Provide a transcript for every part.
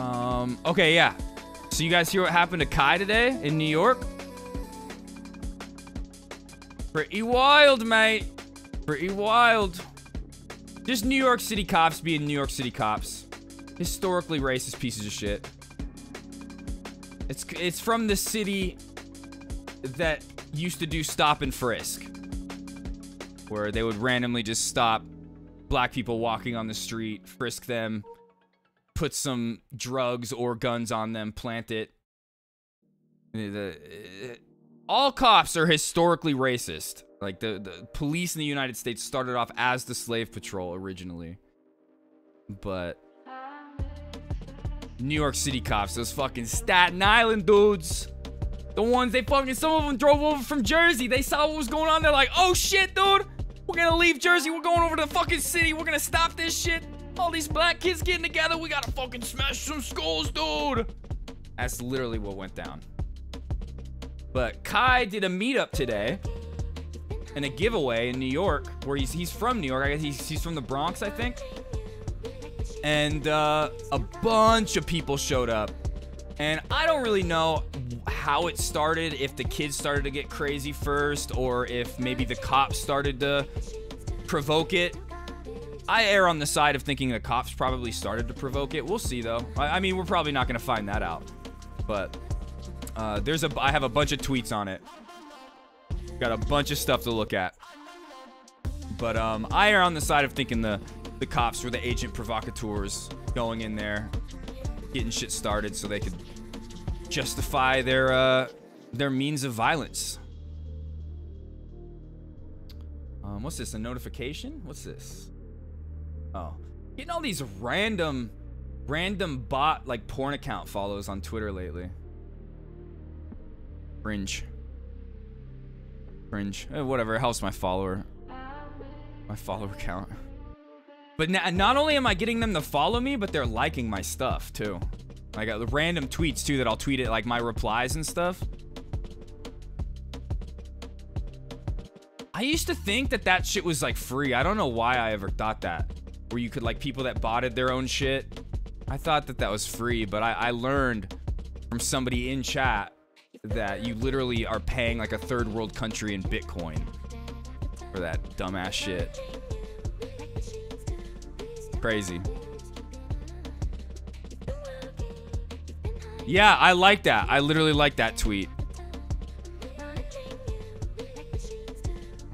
Um, okay, yeah. So you guys hear what happened to Kai today in New York? Pretty wild, mate. Pretty wild. Just New York City cops being New York City cops. Historically racist pieces of shit. It's it's from the city that used to do stop and frisk. Where they would randomly just stop black people walking on the street, frisk them, put some drugs or guns on them, plant it. Uh, all cops are historically racist. Like the, the police in the United States started off as the slave patrol originally. But New York City cops, those fucking Staten Island dudes. The ones they fucking, some of them drove over from Jersey. They saw what was going on. They're like, oh shit, dude. We're gonna leave Jersey. We're going over to the fucking city. We're gonna stop this shit. All these black kids getting together. We gotta fucking smash some skulls, dude. That's literally what went down. But Kai did a meetup today and a giveaway in New York where he's he's from New York. I guess he's he's from the Bronx, I think. And uh, a bunch of people showed up. And I don't really know how it started, if the kids started to get crazy first, or if maybe the cops started to provoke it. I err on the side of thinking the cops probably started to provoke it. We'll see, though. I, I mean, we're probably not going to find that out. But uh, there's a, I have a bunch of tweets on it. Got a bunch of stuff to look at. But um, I err on the side of thinking the, the cops were the agent provocateurs going in there, getting shit started so they could justify their uh, their means of violence. Um, what's this? A notification? What's this? Oh, getting all these random, random bot like porn account follows on Twitter lately. Fringe. Fringe. Eh, whatever. It helps my follower. My follower count. But not only am I getting them to follow me, but they're liking my stuff too. Like uh, random tweets too that I'll tweet it like my replies and stuff. I used to think that that shit was like free. I don't know why I ever thought that. Where you could like people that botted their own shit. I thought that that was free, but I, I learned from somebody in chat that you literally are paying like a third world country in Bitcoin for that dumbass shit. Crazy. Yeah, I like that. I literally like that tweet.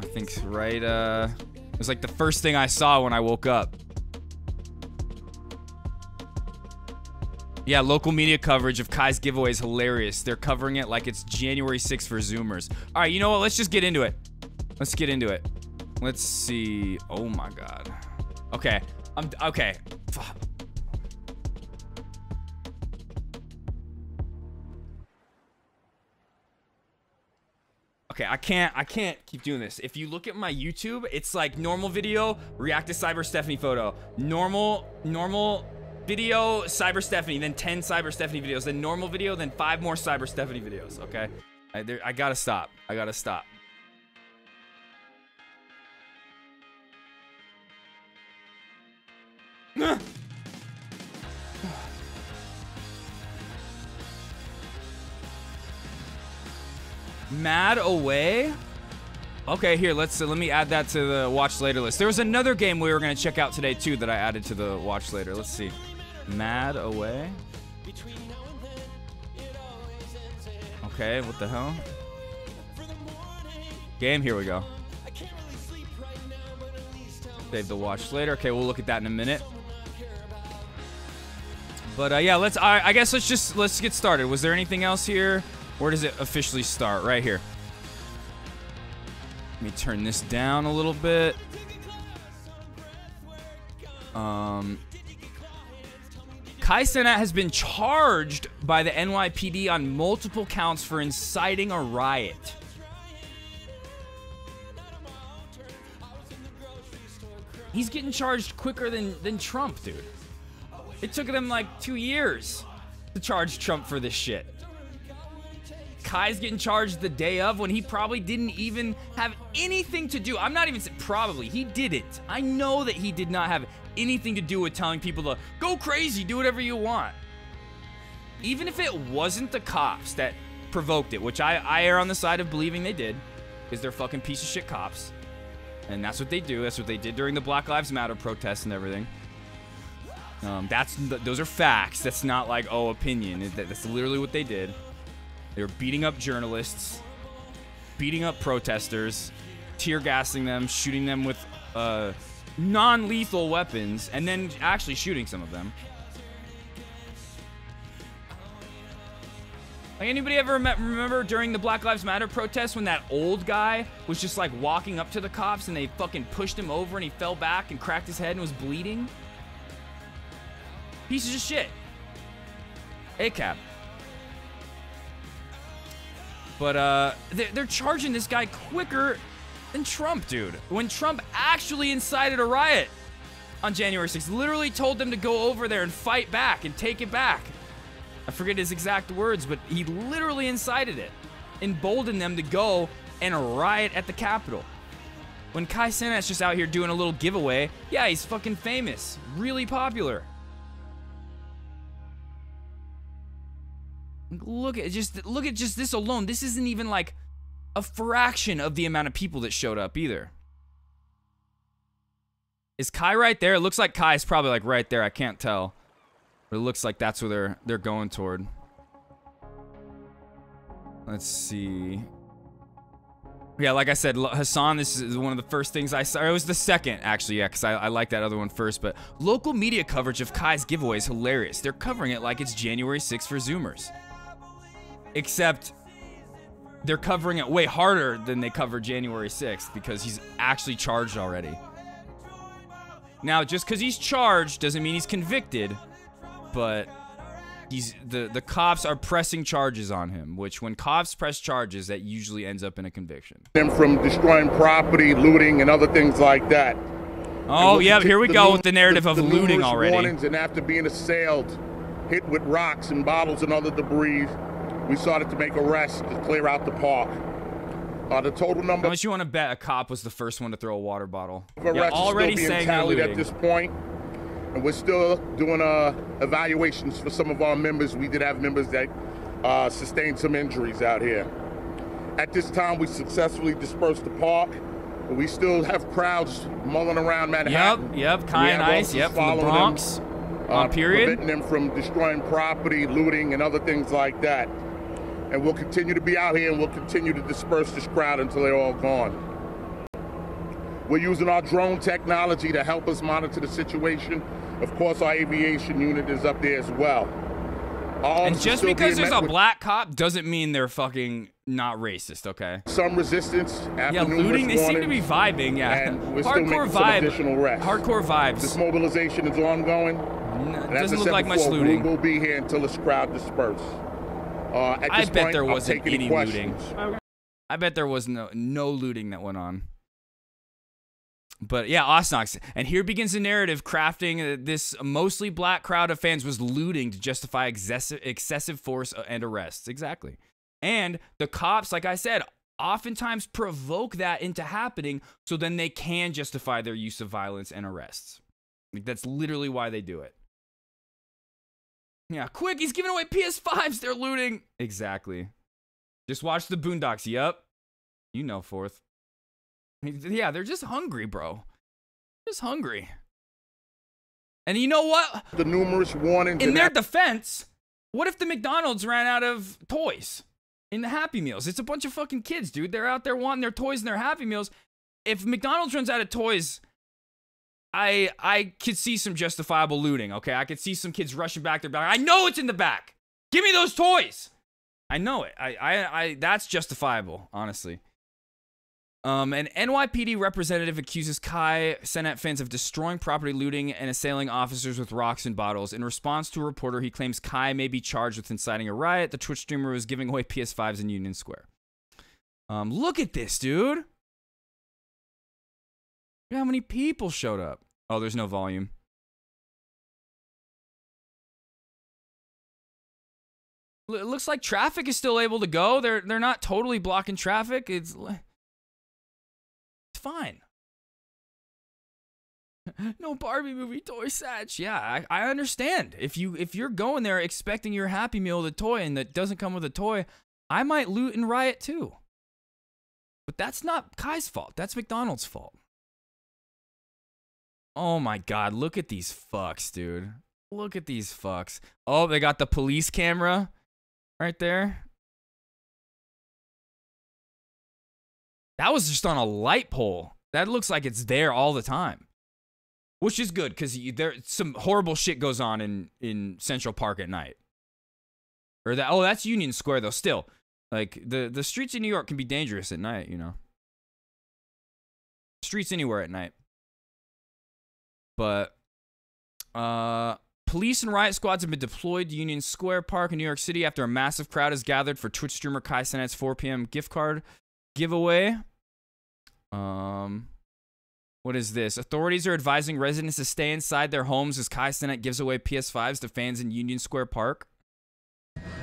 I think right, uh... It was like the first thing I saw when I woke up. Yeah, local media coverage of Kai's giveaway is hilarious. They're covering it like it's January 6th for Zoomers. All right, you know what? Let's just get into it. Let's get into it. Let's see. Oh my god. Okay. I'm okay. Okay, I can't I can't keep doing this. If you look at my YouTube, it's like normal video, react to Cyber Stephanie photo. Normal normal video, Cyber Stephanie, then 10 Cyber Stephanie videos, then normal video, then five more Cyber Stephanie videos, okay? I, there, I gotta stop. I gotta stop. Mad away? Okay, here, let's uh, let me add that to the watch later list. There was another game we were gonna check out today too that I added to the watch later. Let's see. Mad away. Okay, what the hell? Game, here we go. Save the watch later. Okay, we'll look at that in a minute. But uh, yeah, let's. I, I guess let's just let's get started. Was there anything else here? Where does it officially start? Right here. Let me turn this down a little bit. Um, Kai Cenat has been charged by the NYPD on multiple counts for inciting a riot. He's getting charged quicker than, than Trump, dude. It took them like two years to charge Trump for this shit. Kai's getting charged the day of when he probably didn't even have anything to do. I'm not even probably. He didn't. I know that he did not have anything to do with telling people to go crazy, do whatever you want. even if it wasn't the cops that provoked it, which I, I err on the side of believing they did, because they're fucking piece of shit cops. And that's what they do. That's what they did during the Black Lives Matter protests and everything. Um, that's those are facts. That's not like oh opinion. That's literally what they did. They were beating up journalists, beating up protesters, tear gassing them, shooting them with uh, non-lethal weapons, and then actually shooting some of them. Like anybody ever remember during the Black Lives Matter protests when that old guy was just like walking up to the cops and they fucking pushed him over and he fell back and cracked his head and was bleeding? Pieces of shit. ACAB. But uh, they're charging this guy quicker than Trump, dude. When Trump actually incited a riot on January 6th, literally told them to go over there and fight back and take it back. I forget his exact words, but he literally incited it, emboldened them to go and riot at the Capitol. When Kai Cenat's just out here doing a little giveaway, yeah, he's fucking famous, really popular. Look at just look at just this alone. This isn't even like a fraction of the amount of people that showed up either. Is Kai right there? It looks like Kai is probably like right there. I can't tell. But it looks like that's where they're they're going toward. Let's see. Yeah, like I said, Hassan, this is one of the first things I saw. It was the second, actually, yeah, because I, I like that other one first. But local media coverage of Kai's giveaway is hilarious. They're covering it like it's January 6th for Zoomers. Except they're covering it way harder than they covered January 6th because he's actually charged already. Now, just because he's charged doesn't mean he's convicted, but he's the the cops are pressing charges on him. Which, when cops press charges, that usually ends up in a conviction. Them from destroying property, looting, and other things like that. Oh yeah, here we go with the narrative the, of the looting already. Warnings, and after being assailed, hit with rocks and bottles and other debris, we started to make arrests to clear out the park. Uh, the total number. How much you want to bet a cop was the first one to throw a water bottle? Yeah, already still being tallied at this point, and we're still doing uh, evaluations for some of our members. We did have members that uh, sustained some injuries out here. At this time, we successfully dispersed the park. But we still have crowds mulling around Manhattan. Yep, yep, Kai and Ice, yep, from the Bronx. Them, uh, period. Preventing them from destroying property, looting, and other things like that and we'll continue to be out here and we'll continue to disperse this crowd until they're all gone. We're using our drone technology to help us monitor the situation. Of course, our aviation unit is up there as well. and just because there's a black cop doesn't mean they're fucking not racist, okay? Some resistance. yeah, looting. They seem to be vibing. Yeah, hardcore vibe. Hardcore vibes. This mobilization is ongoing. No, doesn't look like before, much looting. We will be here until this crowd disperses. Uh, I bet point, there wasn't any, any looting. I bet there was no no looting that went on. But yeah, Osnox. And here begins the narrative crafting this mostly black crowd of fans was looting to justify excessive, excessive force and arrests. Exactly. And the cops, like I said, oftentimes provoke that into happening so then they can justify their use of violence and arrests. Like, that's literally why they do it. Yeah, quick, he's giving away PS5s. They're looting. Exactly. Just watch the Boondocks. Yep. You know, fourth. Yeah, they're just hungry, bro. Just hungry. And you know what? The numerous warnings. In their defense, what if the McDonald's ran out of toys in the Happy Meals? It's a bunch of fucking kids, dude. They're out there wanting their toys and their Happy Meals. If McDonald's runs out of toys, I I could see some justifiable looting. Okay, I could see some kids rushing back their back. I know it's in the back. Give me those toys. I know it. I I, I that's justifiable, honestly. Um, an NYPD representative accuses Kai Cenat fans of destroying property, looting, and assailing officers with rocks and bottles. In response to a reporter, he claims Kai may be charged with inciting a riot. The Twitch streamer was giving away PS5s in Union Square. Um, look at this, dude. Look how many people showed up. Oh, there's no volume. It looks like traffic is still able to go. They're they're not totally blocking traffic. It's it's fine. no Barbie movie toy satch. Yeah, I, I understand. If you if you're going there expecting your Happy Meal with a toy and that doesn't come with a toy, I might loot and riot too. But that's not Kai's fault. That's McDonald's fault. Oh my god, look at these fucks, dude. Look at these fucks. Oh, they got the police camera right there. That was just on a light pole. That looks like it's there all the time. Which is good because there some horrible shit goes on in in Central Park at night. Or that oh that's Union Square though. Still, like the the streets in New York can be dangerous at night. You know, streets anywhere at night. But uh, police and riot squads have been deployed to Union Square Park in New York City after a massive crowd has gathered for Twitch streamer Kai Cenat's 4 p.m. gift card giveaway. Um, what is this? Authorities are advising residents to stay inside their homes as Kai Cenat gives away PS5s to fans in Union Square Park.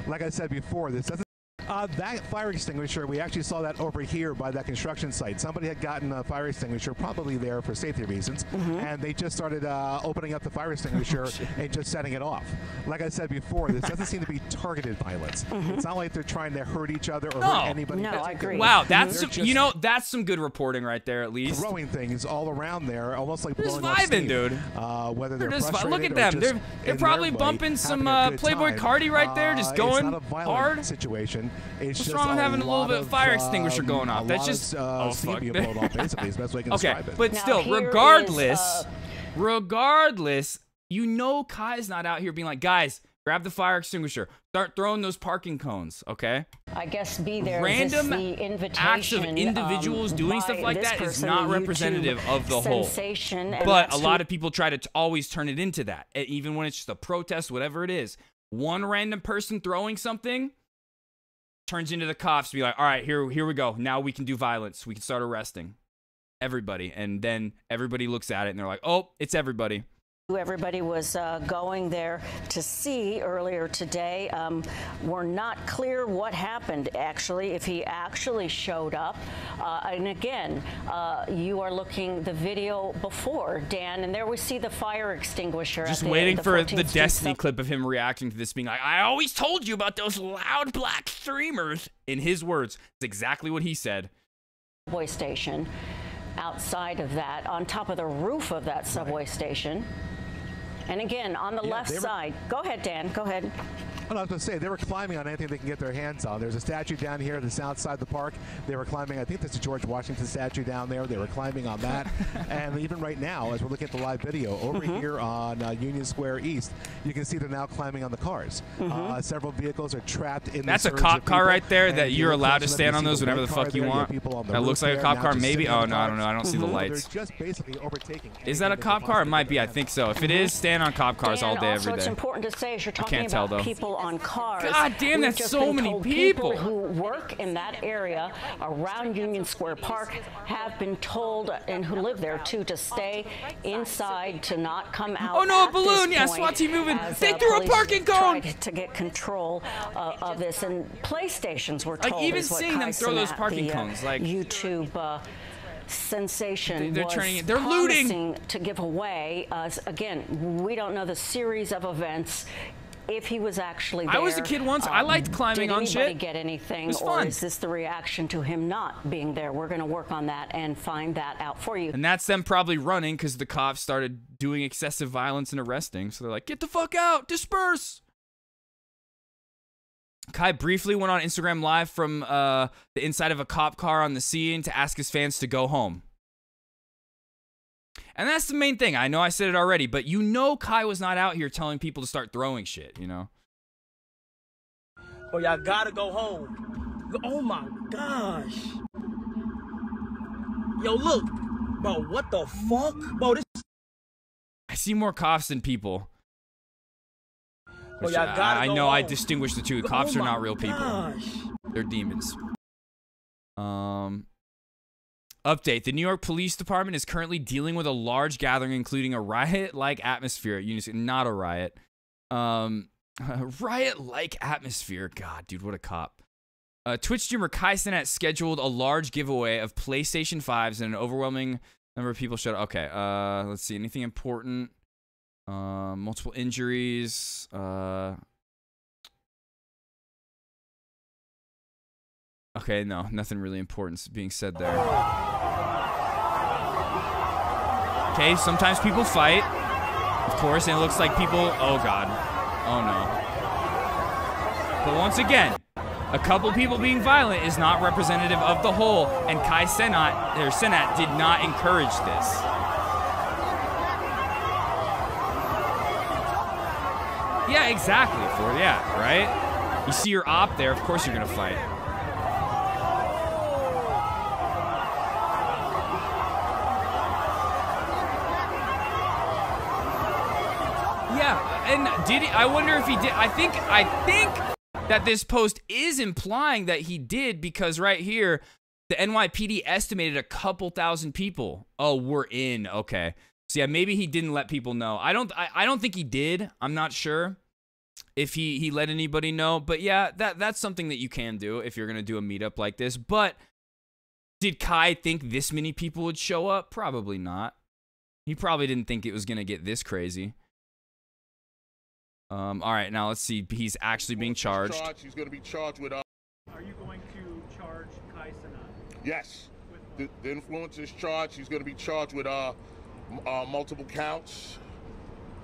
Like I said before, this doesn't uh, that fire extinguisher, we actually saw that over here by that construction site. Somebody had gotten a fire extinguisher, probably there for safety reasons, mm-hmm. and they just started uh, opening up the fire extinguisher oh, and just setting it off. Like I said before, this doesn't seem to be targeted violence. Mm-hmm. It's not like they're trying to hurt each other or no. hurt anybody. No, I agree. Wow, that's some, you know that's some good reporting right there. At least throwing things all around there, almost like they're blowing just vibing, steam. dude. Uh, whether they're, they're just frustrated look at them. They're they're probably way, bumping some uh, Playboi time. Carti right there, just going uh, it's not a violent hard. Situation. It's What's just wrong with having a little bit of fire extinguisher um, going off? That's just of, uh, oh fuck. blown off, basically, is the best way I can okay, describe it. but Now, still, regardless, is, uh, regardless, you know Kai's not out here being like, guys, grab the fire extinguisher, start throwing those parking cones, okay? I guess be there. Random the invitation, acts of individuals um, doing stuff like that is not representative YouTube of the whole. sensation, But a lot of people try to t- always turn it into that, even when it's just a protest, whatever it is. One random person throwing something turns into the cops to be like, all right, here, here we go. Now we can do violence. We can start arresting everybody. And then everybody looks at it and they're like, oh, it's everybody. Who everybody was uh, going there to see earlier today. Um, we're not clear what happened, actually, if he actually showed up. Uh, and again, uh, you are looking the video before, Dan, and there we see the fire extinguisher. Just waiting the for the Destiny clip of him reacting to this, being like, I always told you about those loud black streamers. In his words, it's exactly what he said. subway station. Outside of that, on top of the roof of that subway station. And again, on the Yeah, left were- side. Go ahead, Dan. Go ahead. Well, I was going to say, they were climbing on anything they can get their hands on. There's a statue down here at the south side of the park. They were climbing, I think that's a George Washington statue down there. They were climbing on that. and even right now, as we're looking at the live video, over Mm-hmm. here on uh, Union Square East, you can see they're now climbing on the cars. Mm-hmm. Uh, several vehicles are trapped in That's the a cop car right there that you're allowed to stand on those whenever the fuck you want. people on the That looks like a cop car, maybe. Oh, no, I don't know. I don't see the So lights. just basically overtaking Is that a cop car? It might be. I think so. If it is, stand on cop cars all day, every day. every it's important to say, as you're talking can't tell, about though. People on cars. God damn, we've that's so many told people. who work in that area around Union Square Park have been told, and who live there too, to stay inside, to not come out. Oh, no, a balloon. Yeah, SWAT team moving. as, They uh, threw a parking cone. To get control uh, of this, and PlayStations were told. Like, even seeing them throw those parking the, uh, cones, like- YouTube. Uh, sensation They- they're was turning it- they're looting. to give away. Uh, again, we don't know the series of events. If he was actually there, I was a kid once. I liked climbing on shit. did anybody get anything, It was or fun. is this the reaction to him not being there? We're going to work on that and find that out for you. And that's them probably running because the cops started doing excessive violence and arresting. So they're like, get the fuck out, disperse. Kai briefly went on Instagram Live from uh, the inside of a cop car on the scene to ask his fans to go home. And that's the main thing. I know I said it already, but you know Kai was not out here telling people to start throwing shit, you know? Oh, y'all gotta go home. Oh my gosh. Yo, look. Bro, what the fuck? Bro, this I see more cops than people. Oh, Which y'all I, I know I distinguish the two. Cops Oh are not real people. gosh. They're demons. Um Update. The New York Police Department is currently dealing with a large gathering including a riot-like atmosphere at Unis not a riot. Um riot-like atmosphere. God, dude, what a cop. Uh, Twitch streamer Kai Cenat scheduled a large giveaway of PlayStation 5s and an overwhelming Number of people showed. up. Okay. Uh, let's see. Anything important? Uh, multiple injuries. Uh. Okay, no, nothing really important being said there. Okay, sometimes people fight, of course, and it looks like people. Oh God, oh no. But once again, a couple people being violent is not representative of the whole, and Kai Senat, or Cenat did not encourage this. Yeah, exactly. For yeah, right. You see your op there, of course you're gonna fight. Yeah, and did he? I wonder if he did. I think. I think that this post is implying that he did because right here, the NYPD estimated a couple thousand people. Oh, we're in. Okay. So yeah, maybe he didn't let people know. I don't. I, I don't think he did. I'm not sure if he he let anybody know. But yeah, that that's something that you can do if you're gonna do a meetup like this. But did Kai think this many people would show up? Probably not. He probably didn't think it was gonna get this crazy. Um, all right, now let's see. He's actually being charged. He's going to be charged with. Uh, Are you going to charge Kai Cenat? Yes. The, the influence is charged. He's going to be charged with uh, uh, multiple counts,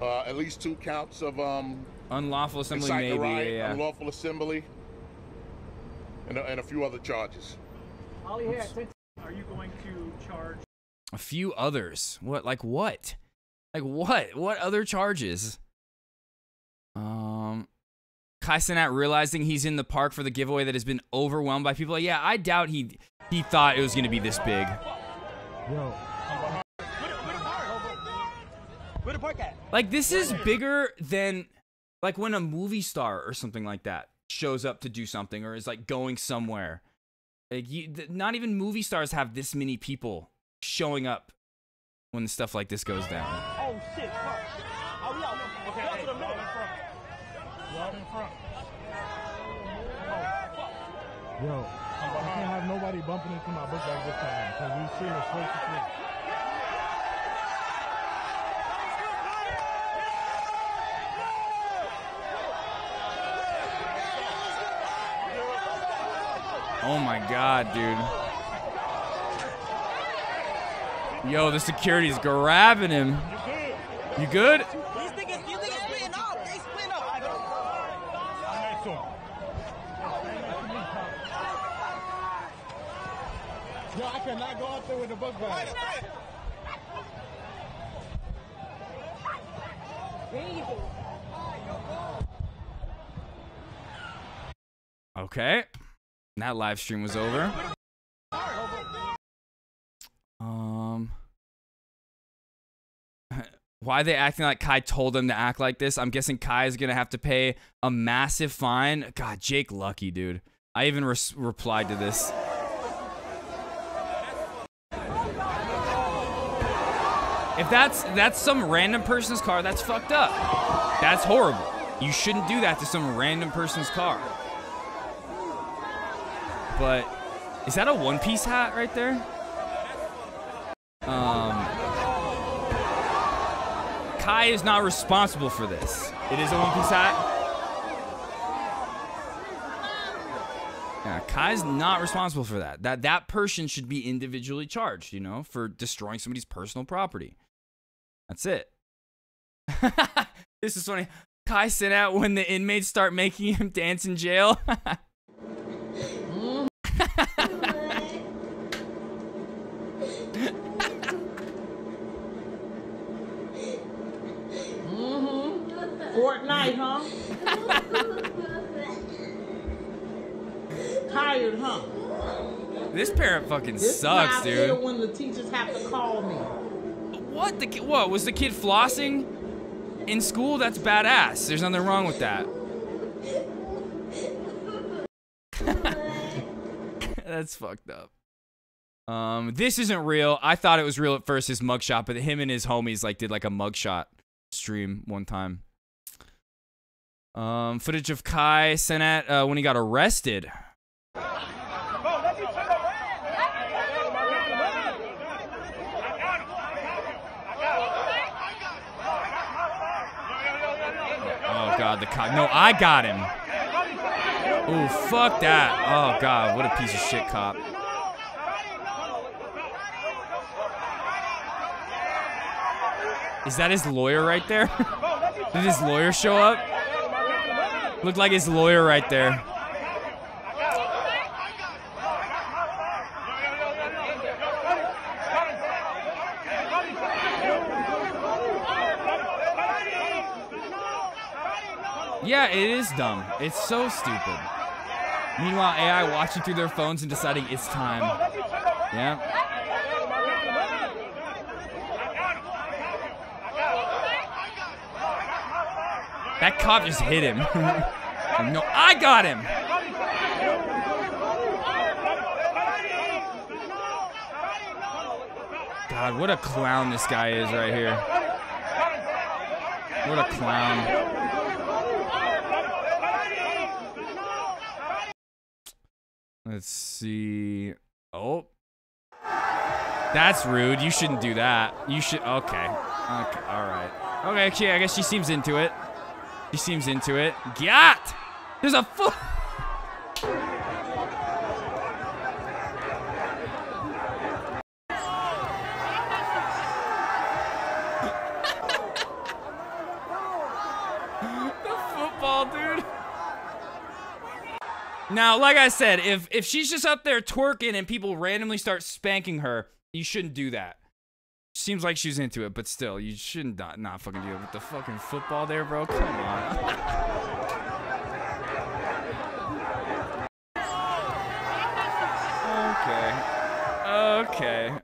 uh, at least two counts of um, unlawful assembly, maybe, riot, yeah, unlawful assembly, and a, and a few other charges. Are you going to charge? A few others. What? Like what? Like what? What other charges? Um, Kai realizing he's in the park for the giveaway that has been overwhelmed by people. Yeah, I doubt he he thought it was gonna be this big. Yo. Like this is bigger than like when a movie star or something like that shows up to do something or is like going somewhere. Like you, not even movie stars have this many people showing up when stuff like this goes down. Oh shit! Yo, I can't have nobody bumping into my book bag this time because we seen it straight to sleep. Oh my god, dude. Yo, the security's grabbing him. You good? Cannot go out there with a book bag. Okay. That live stream was over. Um why are they acting like Kai told them to act like this? I'm guessing Kai is going to have to pay a massive fine. God, Jake Lucky, dude. I even re replied to this. If that's that's some random person's car, that's fucked up. That's horrible. You shouldn't do that to some random person's car. But is that a one piece hat right there? Um Kai is not responsible for this. It is a one piece hat. Yeah, Kai's not responsible for that. That that person should be individually charged, you know, for destroying somebody's personal property. That's it. this is funny. Kai Cenat when the inmates start making him dance in jail. Fortnite, huh? Tired, huh? This parent fucking this sucks, dude. when the teachers have to call me. What? The what? Was the kid flossing in school? That's badass. There's nothing wrong with that. That's fucked up. Um, this isn't real. I thought it was real at first, his mugshot, but him and his homies like did like a mugshot stream one time. Um, footage of Kai Cenat uh, when he got arrested. God, the cop. No, I got him. Oh, fuck that. Oh god, what a piece of shit cop. Is that his lawyer right there? Did his lawyer show up? Looked like his lawyer right there. Yeah, it is dumb. It's so stupid. Meanwhile, AI watching through their phones and deciding it's time. Yeah. That cop just hit him. no, I got him. God, what a clown this guy is right here. What a clown. Let's see. Oh. That's rude. You shouldn't do that. You should. Okay. Okay. All right. Okay. Okay. I guess she seems into it. She seems into it. Got! There's a foot. Now, like I said, if if she's just up there twerking and people randomly start spanking her, you shouldn't do that. Seems like she's into it, but still, you shouldn't not, not fucking do it with the fucking football there, bro. Come on. okay. Okay.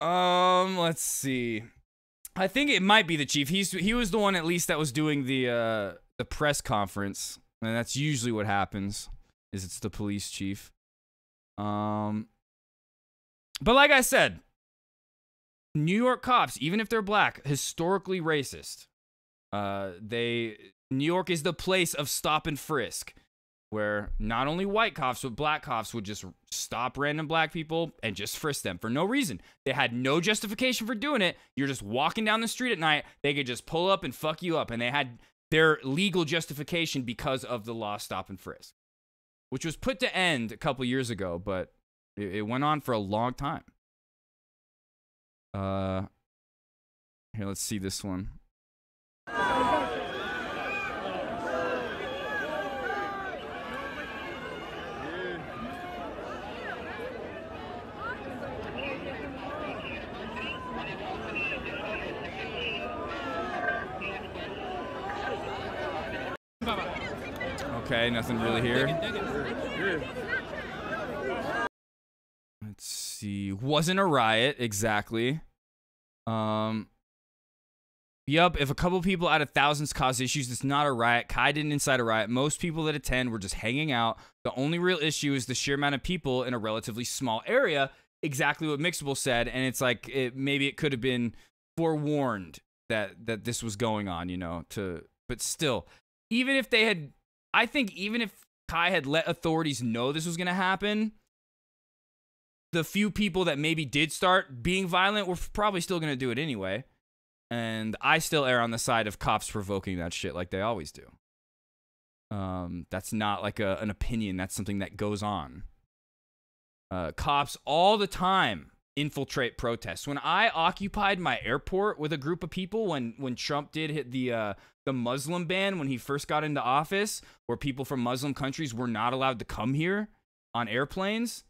Um, let's see. I think it might be the chief. He's he was the one at least that was doing the uh the press conference. And that's usually what happens is it's the police chief. Um but like I said, New York cops, even if they're black, historically racist. Uh, they New York is the place of stop and frisk, where not only white cops but black cops would just stop random black people and just frisk them for no reason. They had no justification for doing it. You're just walking down the street at night. They could just pull up and fuck you up, and they had their legal justification because of the law stop and frisk, which was put to end a couple years ago, but it, it went on for a long time. Uh, here, let's see this one. Okay, nothing really here. Let's see. Wasn't a riot exactly. Um. Yup, if a couple people out of thousands cause issues, it's not a riot. Kai didn't incite a riot. Most people that attend were just hanging out. The only real issue is the sheer amount of people in a relatively small area. Exactly what Mixable said, and it's like it, maybe it could have been forewarned that that this was going on, you know. To but still, even if they had, I think even if Kai had let authorities know this was gonna happen, the few people that maybe did start being violent were probably still going to do it anyway. And I still err on the side of cops provoking that shit like they always do. Um, that's not like a, an opinion, that's something that goes on. Uh, cops all the time infiltrate protests. When I occupied my airport with a group of people when when Trump did hit the uh, the Muslim ban when he first got into office, where people from Muslim countries were not allowed to come here on airplanes,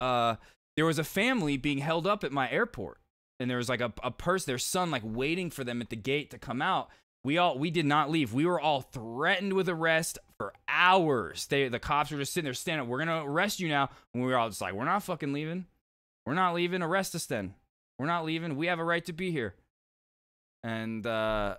uh, there was a family being held up at my airport, and there was like a, a person, their son, like waiting for them at the gate to come out. We all we did not leave. We were all threatened with arrest for hours. They the cops were just sitting there standing. We're gonna arrest you now. And we were all just like, we're not fucking leaving. We're not leaving. Arrest us then. We're not leaving. We have a right to be here. And uh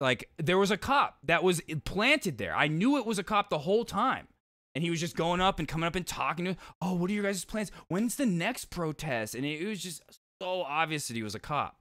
like there was a cop that was planted there. I knew it was a cop the whole time and he was just going up and coming up and talking to, oh, what are your guys' plans? When's the next protest? And it, it was just so obvious that he was a cop.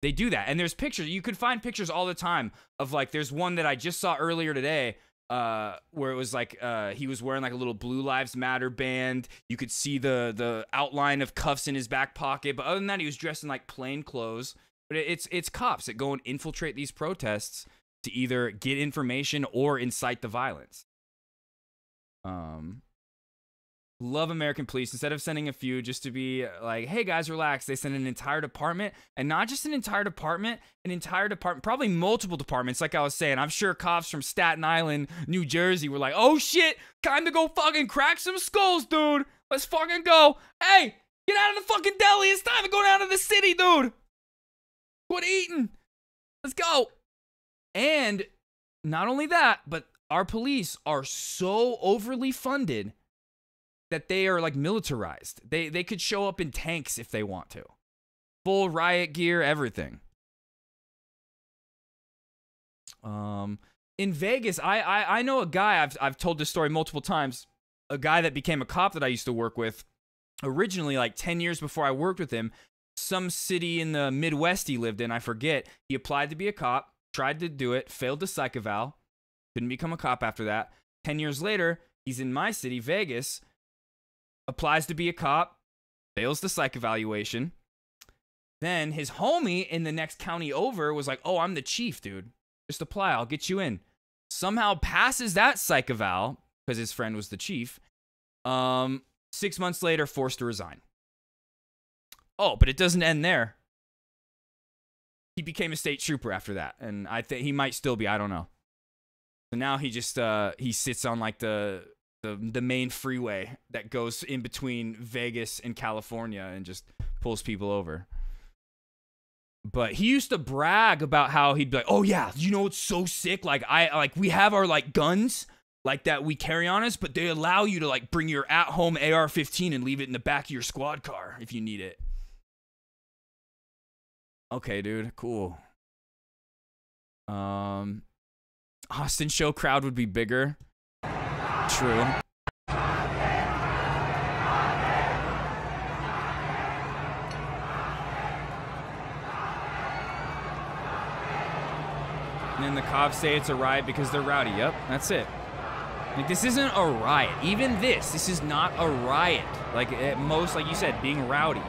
They do that, and there's pictures. You could find pictures all the time of like. There's one that I just saw earlier today, uh, where it was like uh, he was wearing like a little Blue Lives Matter band. You could see the the outline of cuffs in his back pocket, but other than that, he was dressed in like plain clothes. But it's it's cops that go and infiltrate these protests to either get information or incite the violence. Um, love American police. Instead of sending a few just to be like, hey guys, relax, they send an entire department and not just an entire department, an entire department, probably multiple departments. Like I was saying, I'm sure cops from Staten Island, New Jersey were like, oh shit, time to go fucking crack some skulls, dude. Let's fucking go. Hey, get out of the fucking deli. It's time to go down to the city, dude. Quit eating. Let's go. And not only that, but our police are so overly funded that they are like militarized. They they could show up in tanks if they want to. Full riot gear, everything. Um in Vegas, I I, I know a guy I've I've told this story multiple times. A guy that became a cop that I used to work with originally like 10 years before I worked with him, some city in the Midwest he lived in, I forget. He applied to be a cop, tried to do it, failed the psych eval, couldn't become a cop after that. 10 years later, he's in my city, Vegas, applies to be a cop, fails the psych evaluation. Then his homie in the next county over was like, "Oh, I'm the chief, dude. Just apply. I'll get you in." Somehow passes that psych eval because his friend was the chief. Um, six months later, forced to resign. Oh, but it doesn't end there. He became a state trooper after that, and I think he might still be. I don't know. So now he just uh he sits on like the the the main freeway that goes in between Vegas and California and just pulls people over. But he used to brag about how he'd be like, "Oh yeah, you know it's so sick. Like I like we have our like guns like that we carry on us, but they allow you to like bring your at-home AR-15 and leave it in the back of your squad car if you need it." Okay, dude, cool. Um Austin show crowd would be bigger. True. And then the cops say it's a riot because they're rowdy. Yep, that's it. Like this isn't a riot. Even this, this is not a riot. Like at most, like you said, being rowdy.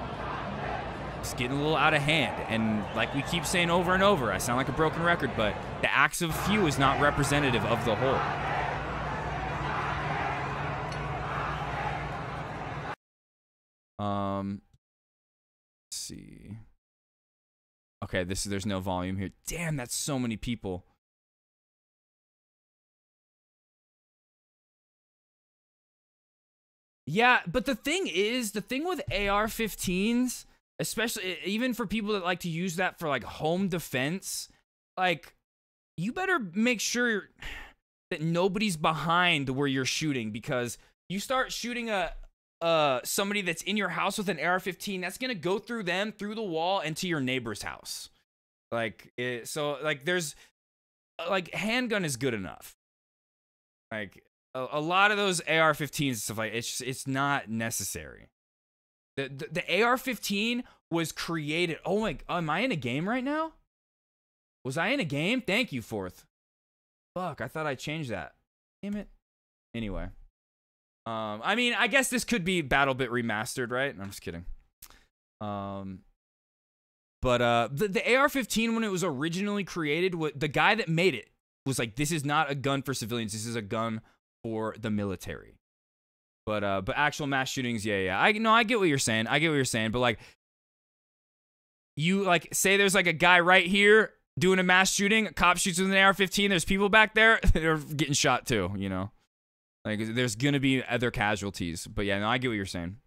It's getting a little out of hand. And like we keep saying over and over, I sound like a broken record, but the acts of few is not representative of the whole. Um, let's see. Okay, this is there's no volume here. Damn, that's so many people. Yeah, but the thing is, the thing with AR-15s, especially even for people that like to use that for like home defense, like you better make sure that nobody's behind where you're shooting because you start shooting a uh somebody that's in your house with an AR-15, that's gonna go through them, through the wall, and to your neighbor's house. Like it, so, like there's like handgun is good enough. Like a, a lot of those AR-15s and stuff like it's just, it's not necessary. The, the the AR-15 was created. Oh my, am I in a game right now? Was I in a game? Thank you, Fourth. Fuck, I thought I changed that. Damn it. Anyway. Um, I mean, I guess this could be BattleBit remastered, right? I'm just kidding. Um, but uh, the, the AR-15 when it was originally created, what the guy that made it was like, this is not a gun for civilians. This is a gun for the military. But uh, but actual mass shootings, yeah, yeah. I no, I get what you're saying. I get what you're saying. But like, you like say there's like a guy right here doing a mass shooting. A cop shoots with an AR-15. There's people back there that are getting shot too. You know. Like there's gonna be other casualties, but yeah, no, I get what you're saying.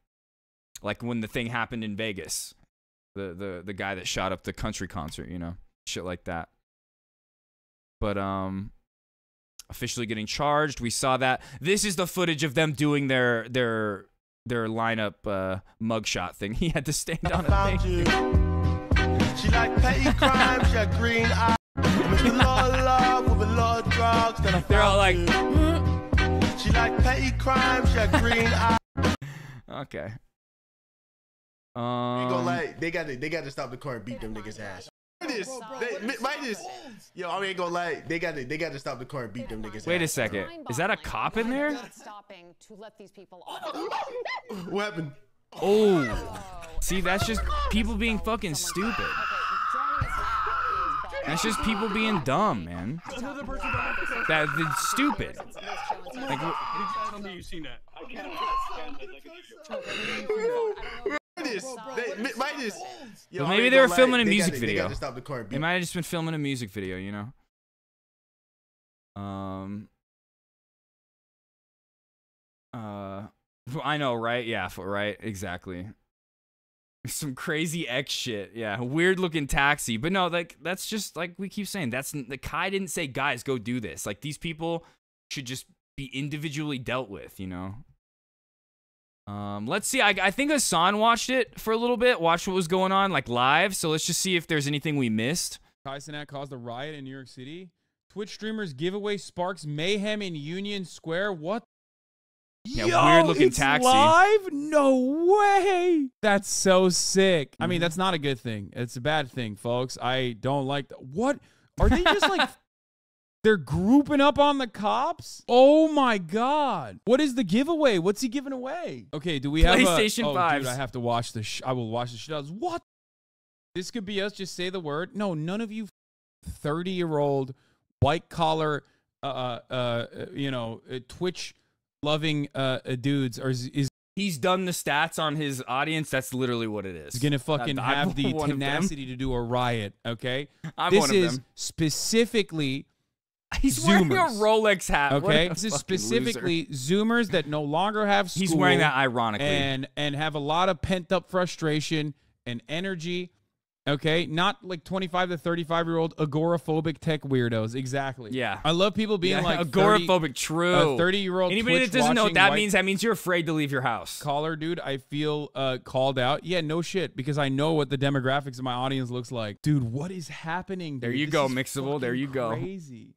Like when the thing happened in Vegas, the the the guy that shot up the country concert, you know, shit like that. But um, officially getting charged. We saw that. This is the footage of them doing their their their lineup uh, mugshot thing. He had to stand on a thing. She like petty crimes, she had green eyes. Love with a lot of drugs. They're all like. She like petty crime, she green eyes. Okay. Um, gonna lie, they got to they got to stop the car and beat them niggas ass. This, they, might just, yo, I ain't gonna lie, they got to they got to stop the car and beat them niggas Wait ass. a second, is that a cop in there? Stopping to let these people what happened? Oh. oh, see, that's just people being fucking stupid. That's just people being dumb, man. That, that's stupid. Like, Tell me you seen that. This, they, mi- might just, yo, Well, maybe they were gonna filming a music gotta- video. They stop the car They might have just been filming a music video, you know. Um. Uh, I know, right? Yeah, f- right. Exactly. Some crazy X shit. Yeah, weird looking taxi. But no, like that's just like we keep saying. That's the Kai didn't say, guys, go do this. Like these people should just be individually dealt with. You know. Um, let's see. I, I think Hassan watched it for a little bit, watched what was going on like live. So let's just see if there's anything we missed. Kai Cenat caused a riot in New York City. Twitch streamers giveaway sparks mayhem in Union Square. What? Yeah, Yo, weird looking it's taxi. Live? No way. That's so sick. I mean, that's not a good thing. It's a bad thing, folks. I don't like that. What? Are they just like they're grouping up on the cops? Oh my god. What is the giveaway? What's he giving away? Okay, do we have a- PlayStation oh, 5s. Dude, I have to watch the sh- I will watch the shit out. What? This could be us just say the word. No, none of you 30-year-old white collar uh uh, uh you know, uh, Twitch loving uh, uh dudes are is, He's done the stats on his audience. That's literally what it is. He's gonna fucking have the one of them. tenacity to do a riot. Okay, I'm this one of is them. specifically He's wearing a Rolex hat. Okay, this is specifically Zoomers that no longer have school. He's wearing that ironically. and and have a lot of pent up frustration and energy. Okay, not like 25 to 35 year old agoraphobic tech weirdos. Exactly. Yeah. I love people being Yeah, like agoraphobic. true. A 30 year old. Anybody that doesn't know what that means, that means you're afraid to leave your house. Caller, dude, I feel uh, called out. Yeah, no shit, because I know what the demographics of my audience looks like. Dude, what is happening? There you This go, Mixable. There you go. Crazy.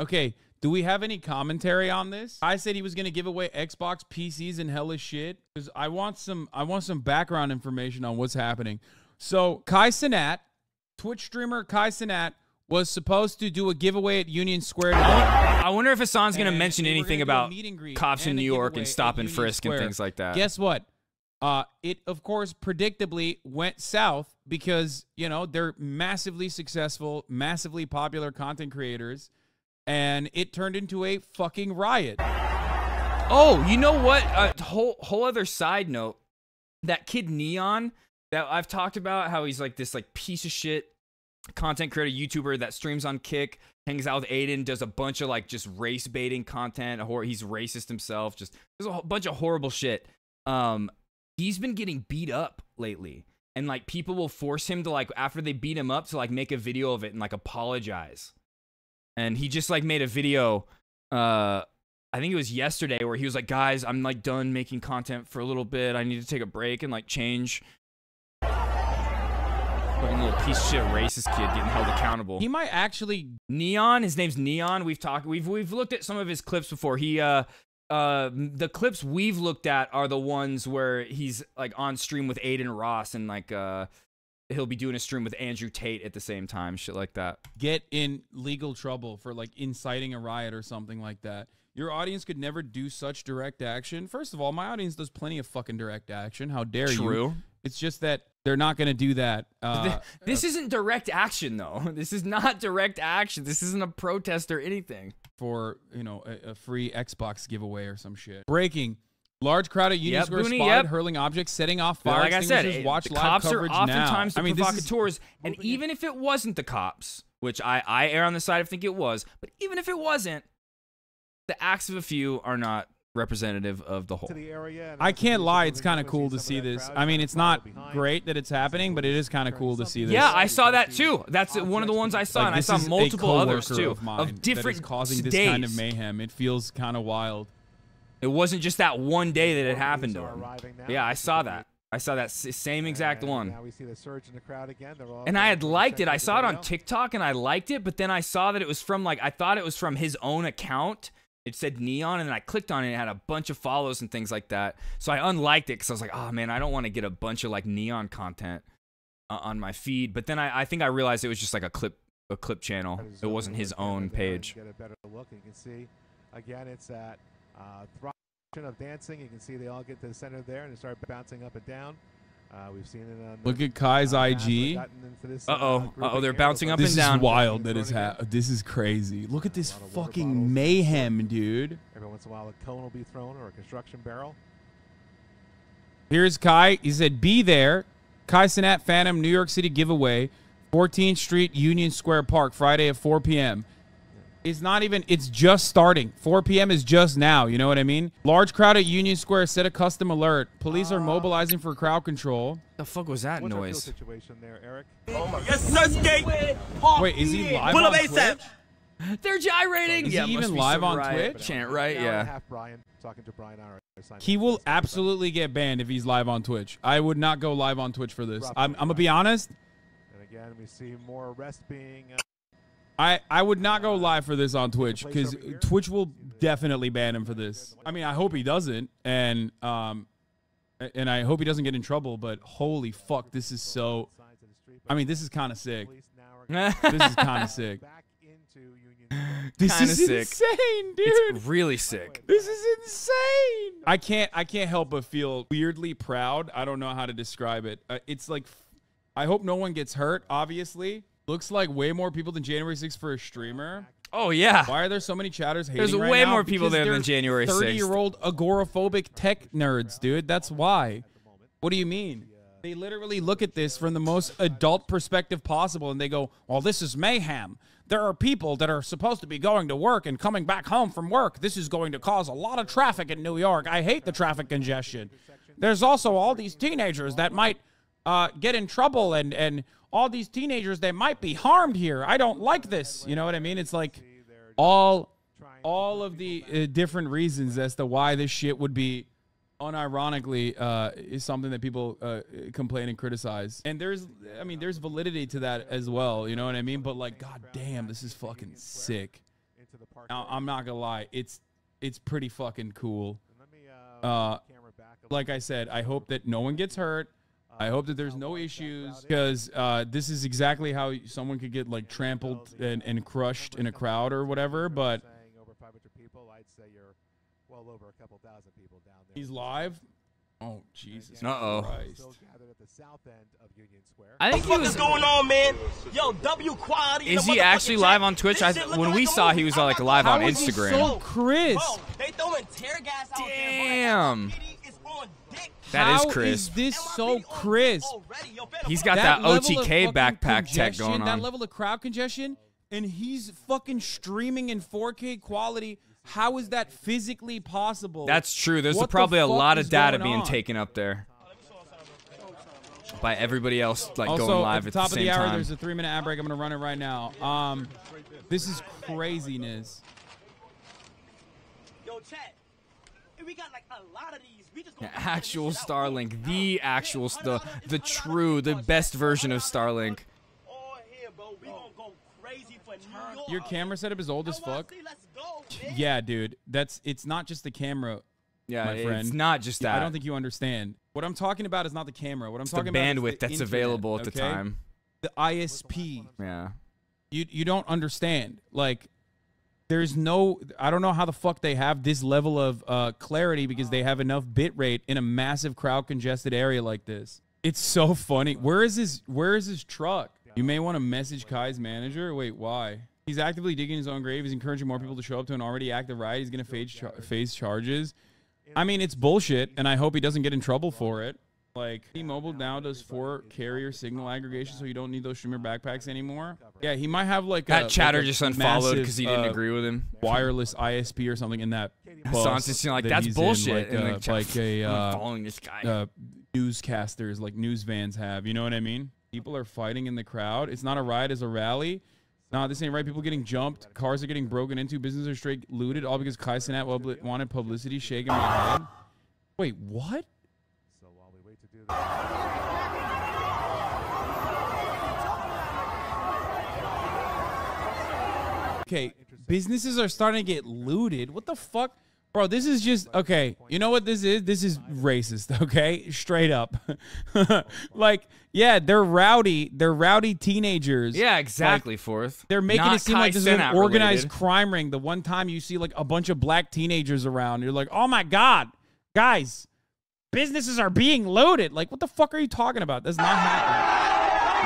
Okay, do we have any commentary on this? I said he was gonna give away Xbox PCs and hella shit. Cause I want some, I want some background information on what's happening. So Kai Cenat, Twitch streamer Kai Cenat, was supposed to do a giveaway at Union Square. I wonder if Hassan's going to mention anything about cops in New York and stop and frisk and things like that. Guess what? Uh, it of course predictably went south because you know they're massively successful, massively popular content creators, and it turned into a fucking riot. Oh, you know what? A whole whole other side note. That kid Neon that I've talked about, how he's like this like piece of shit content creator YouTuber that streams on Kick, hangs out with Adin, does a bunch of like just race baiting content. Or he's racist himself. Just there's a whole bunch of horrible shit. Um, he's been getting beat up lately, and like people will force him to like after they beat him up to like make a video of it and like apologize. And he just like made a video. Uh, I think it was yesterday where he was like, "Guys, I'm like done making content for a little bit. I need to take a break and like change." Fucking little piece of shit racist kid getting held accountable. He might actually Neon, his name's Neon. We've talked we've we've looked at some of his clips before. He uh uh the clips we've looked at are the ones where he's like on stream with Adin Ross and like uh he'll be doing a stream with Andrew Tate at the same time, shit like that. get in legal trouble for like inciting a riot or something like that. Your audience could never do such direct action. First of all, my audience does plenty of fucking direct action. How dare you? True. It's just that they're not going to do that. Uh, this isn't direct action though. This is not direct action. This isn't a protest or anything. for you know a, a free Xbox giveaway or some shit. Breaking. Large crowd at Union Yep, Square Booney, spotted yep. hurling objects, setting off But fire like I said, it- Watch the live cops are oftentimes now. the I mean, provocateurs, and even if it wasn't the cops, which I I err on the side of think it was, but even if it wasn't, the acts of a few are not representative of the whole. I can't lie, it's kind of cool to see this. I mean, it's not great that it's happening, but it is kind of cool to see this. Yeah, I saw that too. That's one of the ones I saw, Like, and I saw multiple others too of, mine of that is different causing this kind of mayhem. It feels kind of wild. It wasn't just that one day that it happened to him. Yeah, I saw that. I saw that same exact one. Now we see the surge in the crowd again. And I had liked it. I saw it on. TikTok and I liked it, but then I saw that it was from like I thought it was from his own account. It said Neon, and then I clicked on it and it had a bunch of follows and things like that. So I unliked it because I was like, oh man, I don't want to get a bunch of like Neon content uh, on my feed. But then I, I think I realized it was just like a clip a clip channel. It wasn't his own page. Get a better look. You can see again, it's that uh, of dancing. You can see they all get to the center there and they start bouncing up and down. Uh, we've seen it on Look at Kai's IG. Uh oh. Uh oh. They're bouncing up This and down. This is wild. That is ha- This is crazy. Look at this fucking mayhem, dude. Every once in a while, a cone will be thrown or a construction barrel. Here's Kai. He said, "Be there." Kai Cenat Fanum New York City giveaway, 14th Street Union Square Park, Friday at 4 p.m. It's not even. It's just starting. 4 p.m. is just now. You know what I mean? Large crowd at Union Square. Set a custom alert. Police are mobilizing for crowd control. The fuck was that What's our noise? situation there, Eric? Yes, sir, skate. Wait, is he live Pull on up ASAP. They're gyrating. Is he even live on riot Twitch? Chant right? Hour and a Yeah. half, Brian. Talking to Brian Our He will absolutely get banned if he's live on Twitch. I would not go live on Twitch for this. I'm, I'm gonna be honest. And again, we see more arrests being. Uh, I, I would not go live for this on Twitch because Twitch will definitely ban him for this. I mean, I hope he doesn't, and um, and I hope he doesn't get in trouble. But holy fuck, this is so. I mean, this is kind of sick. this is kind of sick. This Kinda is sick. insane, dude. It's really sick. This is insane. I can't I can't help but feel weirdly proud. I don't know how to describe it. Uh, it's like I hope no one gets hurt, obviously. Looks like way more people than January 6th for a streamer. Oh yeah. Why are there so many chatters hating There's right way now? more people Because there than January 6th. 30-year-old agoraphobic tech nerds, dude. That's why. What do you mean? They literally look at this from the most adult perspective possible and they go, "Well, this is mayhem. There are people that are supposed to be going to work and coming back home from work. This is going to cause a lot of traffic in New York. I hate the traffic congestion. There's also all these teenagers that might uh, get in trouble and and all these teenagers that might be harmed here. I don't like this. You know what I mean? It's like all all of the uh, different reasons as to why this shit would be unironically uh, is something that people uh, complain and criticize. And there's, I mean, there's validity to that as well. You know what I mean? But like, god damn, this is fucking sick. Now, I'm not gonna lie, it's it's pretty fucking cool. Uh, like I said, I hope that no one gets hurt. I hope that there's no issues because uh, this is exactly how someone could get like trampled and, and crushed in a crowd or whatever. But over 500 people, I'd say you're well over a couple thousand people down there. he's live. Oh Jesus! Uh-oh. Christ. Still gathered at the south end of Union Square. I think he What was. is going on, man? Yo, W quality. Is he actually motherfucking live on Twitch? I, when we saw he was uh, like live on How is he Instagram. so crisp? Bro, they throwing tear gas out Damn. there. It's on dick. That is How crisp. this so crisp? He's got that, level of OTK backpack tech congestion, going That level of crowd congestion, and he's fucking streaming in 4K quality. How is that physically possible? That's true. There's What the probably a lot of data being on? taken up there by everybody else, like also, going live at at the top the of same the hour, time. there's a three minute ad break. I'm gonna run it right now. Um, this is craziness. Yo, chat. We got like a lot of these. We Yeah, actual Starlink, the actual, the the true, the best version of Starlink. Your camera setup is old as fuck. Yeah, dude. That's it's not just the camera. Yeah, my friend. it's friend. not just that. I don't think you understand. What I'm talking about is not the camera. What I'm It's the talking about is bandwidth the that's internet, available at the time. The ISP. Yeah. You you don't understand. Like there's no I don't know how the fuck they have this level of uh, clarity because they have enough bit rate in a massive crowd congested area like this. It's so funny. Where is his where is his truck? You may want to message Kai's manager. Wait, why? He's actively digging his own grave. He's encouraging more people to show up to an already active riot. He's going to face, char- face charges. I mean, it's bullshit, and I hope he doesn't get in trouble for it. Like, T-Mobile now does four carrier signal aggregation, so you don't need those streamer backpacks anymore. Yeah, he might have like That a, chatter like just unfollowed because he didn't uh, agree with him. Wireless ISP or something in that. Bus just like, that that's he's in, bullshit, Like, uh, like, a uh, following this guy. Uh, newscasters, like news vans have. You know what I mean? People are fighting in the crowd. It's not a riot, it's a rally. Nah, this ain't right. People getting jumped. Cars are getting broken into. Businesses are straight looted, all because Kai Cenat wanted publicity. Shaking my head. Wait, what? So while we wait to do that. Okay, businesses are starting to get looted. What the fuck? Bro, this is just okay. You know what this is? This is racist, okay? Straight up. like, yeah, they're rowdy. They're rowdy teenagers. Yeah, Like, exactly. Fourth. They're making Not it seem Kai like this is an organized related. crime ring. The one time you see like a bunch of black teenagers around, you're like, oh my god, guys, businesses are being loaded. Like, what the fuck are you talking about? That's not happening.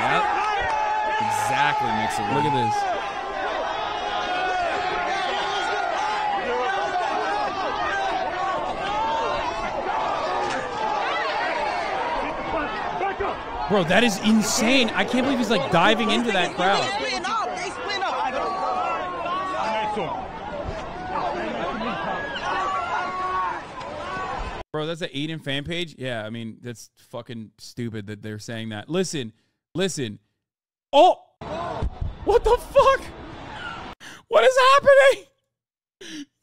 Yep. Exactly, Mixer. Look at this. Bro, that is insane. I can't believe he's like diving into that crowd. Bro, that's an Adin fan page? Yeah, I mean, that's fucking stupid that they're saying that. Listen, listen. Oh! What the fuck? What is happening?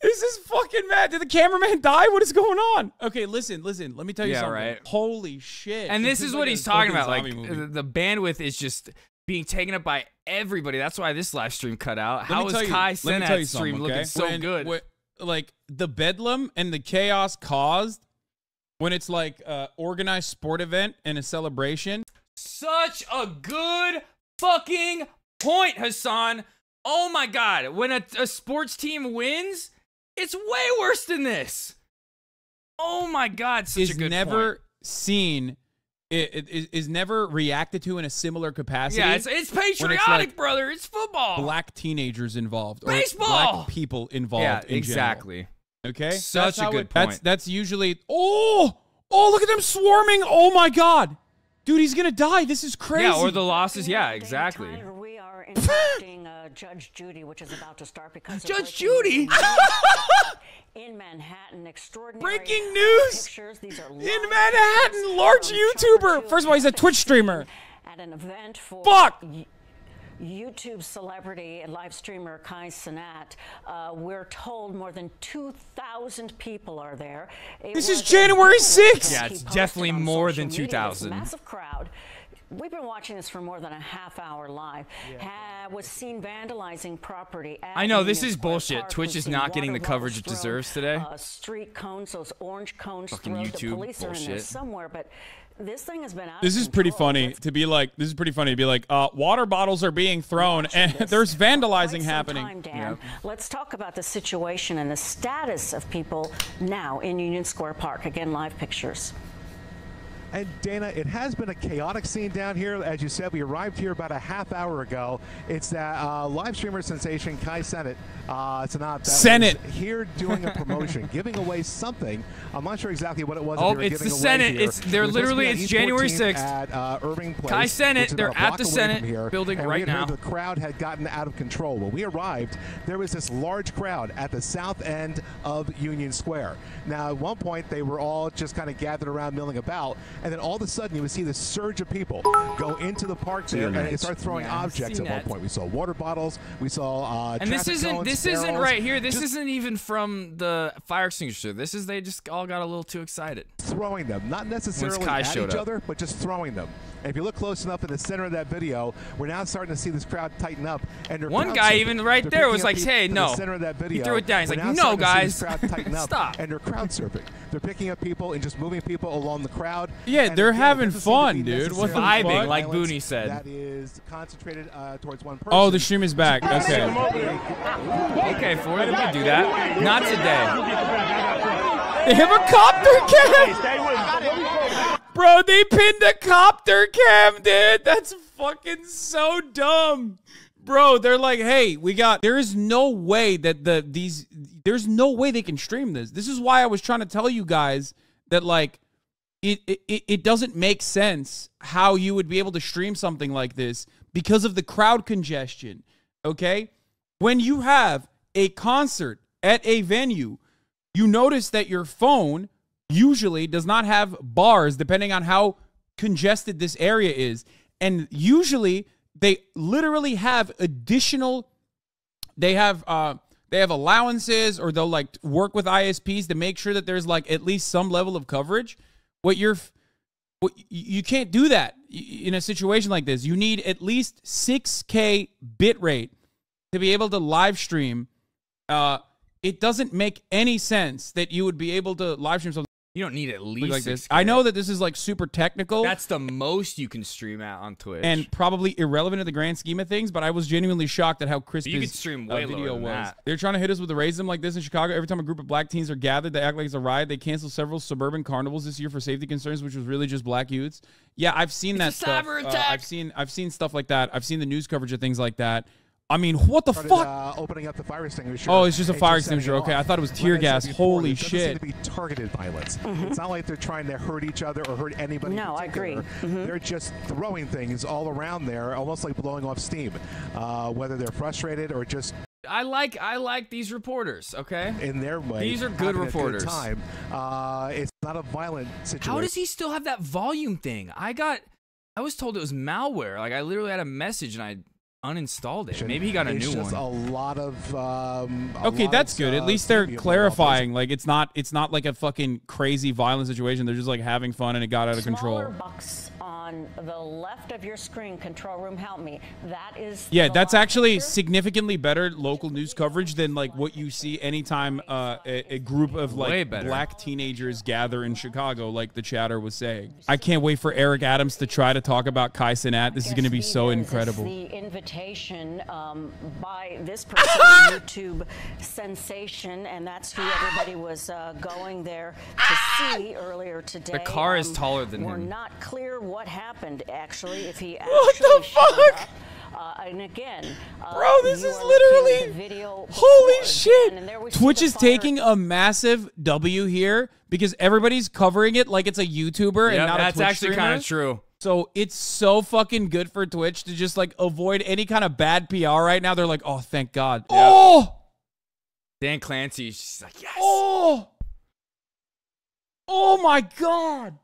This is fucking mad. Did the cameraman die? What is going on? Okay, listen, listen. Let me tell you Yeah, something. right. Holy shit. And this This is like what he's talking about. Like movie. the, bandwidth is just being taken up by everybody. That's why this live stream cut out. Let How is Kai tell stream something, looking so When- good? when- like the bedlam and the chaos caused when it's like a organized sport event and a celebration. Such a good fucking point, Hassan. Oh my god, when a, a sports team wins, it's way worse than this. Oh my god, such is a good never point. seen. It, it- is is never reacted to in a similar capacity. Yeah, it's, it's patriotic, like brother. It's football. black teenagers involved, or Baseball! black people involved. Yeah, in general. Exactly. Okay, Such That's a good it- point. that's usually. Oh, oh, look at them swarming! Oh my god, dude, he's gonna die. This is crazy. Yeah, or the losses. Yeah, exactly. Tyler, we are interrupting uh, Judge Judy, which is about to start because Judge breaking Judy? news in Manhattan. Extraordinary Breaking news pictures. These are in Manhattan. Large YouTuber. First of all, he's a Twitch streamer. at an event for Fuck. Y- YouTube celebrity and live streamer Kai Cenat. Uh, we're told more than 2,000 people are there. It This is January video 6th. Yeah, it's definitely more than 2,000. Massive crowd. We've been watching this for more than a half hour live. Ha- was seen vandalizing property. At I know, this is bullshit. Park. Twitch is not getting the coverage it deserves today. Uh, street cones, those orange cones Fucking thrown. YouTube the police are in there somewhere, but this thing has been out. This of is pretty control. funny to be like. This is pretty funny to be like. Uh, water bottles are being thrown, and there's for quite vandalizing some happening. time, Dan. Let's talk about the situation and the status of people now in Union Square Park. Again, live pictures. And Dana, it has been a chaotic scene down here. As you said, we arrived here about a half hour ago. It's that uh, live streamer sensation Kai Senate, uh, Sanat, that Senate. here doing a promotion, giving away something. I'm not sure exactly what it was. that Oh, they were it's giving the Senate. here. It's- they're It was supposed to be literally- it's January 6th. at uh, Irving Place. Kai Senate, they're at the Senate here. building and we right had heard now. The crowd had gotten out of control. When we arrived, there was this large crowd at the south end of Union Square. Now, at one point, they were all just kind of gathered around, milling about, and then all of a sudden, you would see this surge of people go into the park there and they start throwing Yeah, objects seen at one point. We saw water bottles, we saw uh, And this isn't cones, this isn't right here. This just isn't even from the fire extinguisher. This is they just all got a little too excited. throwing them, not necessarily at each up. other, but just throwing them. And if you look close enough in the center of that video, we're now starting to see this crowd tighten up. And One crowd guy even right They're there was like, "Hey, no." The center of that He video. threw it down. He's We're like, "No, starting to see guys. crowd up, Stop. And they're crowd surfing. They're picking up people and just moving people along the crowd. Yeah, they're having doesn't seem to fun, dude. What the necessarily Vibing, like violence Booney said. That is concentrated uh, towards one person. Oh, the stream is back. Okay. Okay, Floyd, we can do that. Not today. They have a copter cam. Bro, they pinned a copter cam, dude. That's fucking so dumb. Bro, they're like, hey, we got there's no way that the these there's no way they can stream this. This is why I was trying to tell you guys that like it, it it doesn't make sense how you would be able to stream something like this because of the crowd congestion. Okay? When you have a concert at a venue, you notice that your phone usually does not have bars depending on how congested this area is. And usually they literally have additional they have uh they have allowances or they'll like work with ISPs to make sure that there's like at least some level of coverage. What you're what, you can't do that in a situation like this. You need at least 6k bit rate to be able to live stream. Uh, it doesn't make any sense that you would be able to live stream something You don't need at least like this. 6K. I know that this is like super technical. That's the most you can stream at on Twitch. and probably irrelevant in the grand scheme of things, but I was genuinely shocked at how crisp You could his stream uh, way video was. that. They're trying to hit us with a racism like this in Chicago. Every time a group of black teens are gathered, they act like it's a riot. They canceled several suburban carnivals this year for safety concerns, which was really just black youths. Yeah, I've seen that a stuff. cyber Uh. I've seen I've seen stuff like that. I've seen the news coverage of things like that. I mean, what the started, fuck? Uh, opening up the fire extinguisher. Oh, it's just a fire setting extinguisher. Okay. I thought it was tear I gas. before, Holy this doesn't seem shit. to be targeted violence. It's not like they're trying to hurt each other or hurt anybody. in No, I agree. particular. They're just throwing things all around there, almost like blowing off steam. Uh, whether they're frustrated or just I like I like these reporters. Okay. in their way. These are good having a reporters. time. Uh, it's not a violent situation. How does he still have that volume thing? I got. I was told it was malware. Like I literally had a message and I uninstalled it. Maybe he got a it's new just one. a lot of. Um, a Okay, lot that's of, good. At uh, least they're clarifying. Like it's not it's not like a fucking crazy violent situation. They're just like having fun and it got out of Smaller control. box on the left of your screen, control room, help me. That is. Yeah, that's actually picture. significantly better local news coverage than like what you see anytime uh, a, a group of like black teenagers gather in Chicago, like the chatter was saying. I can't wait for Eric Adams to try to talk about Kai Cenat. This is going to be so he is. It's incredible. The invitation um, by this particular YouTube sensation, and that's who everybody was uh, going there to see earlier today. The car is taller than we're him. not clear what happened actually. If he actually What the fuck? up. Uh, and again, uh, Bro, this is are looking at literally video holy shit. again, and there we see Twitch is taking a massive W here because everybody's covering it like it's a YouTuber and Yep, not a Twitch streamer. that's actually kind of true. So it's so fucking good for Twitch to just like avoid any kind of bad PR right now. They're like, oh, thank God. Oh, Dan Clancy's just like yes. oh, oh my God.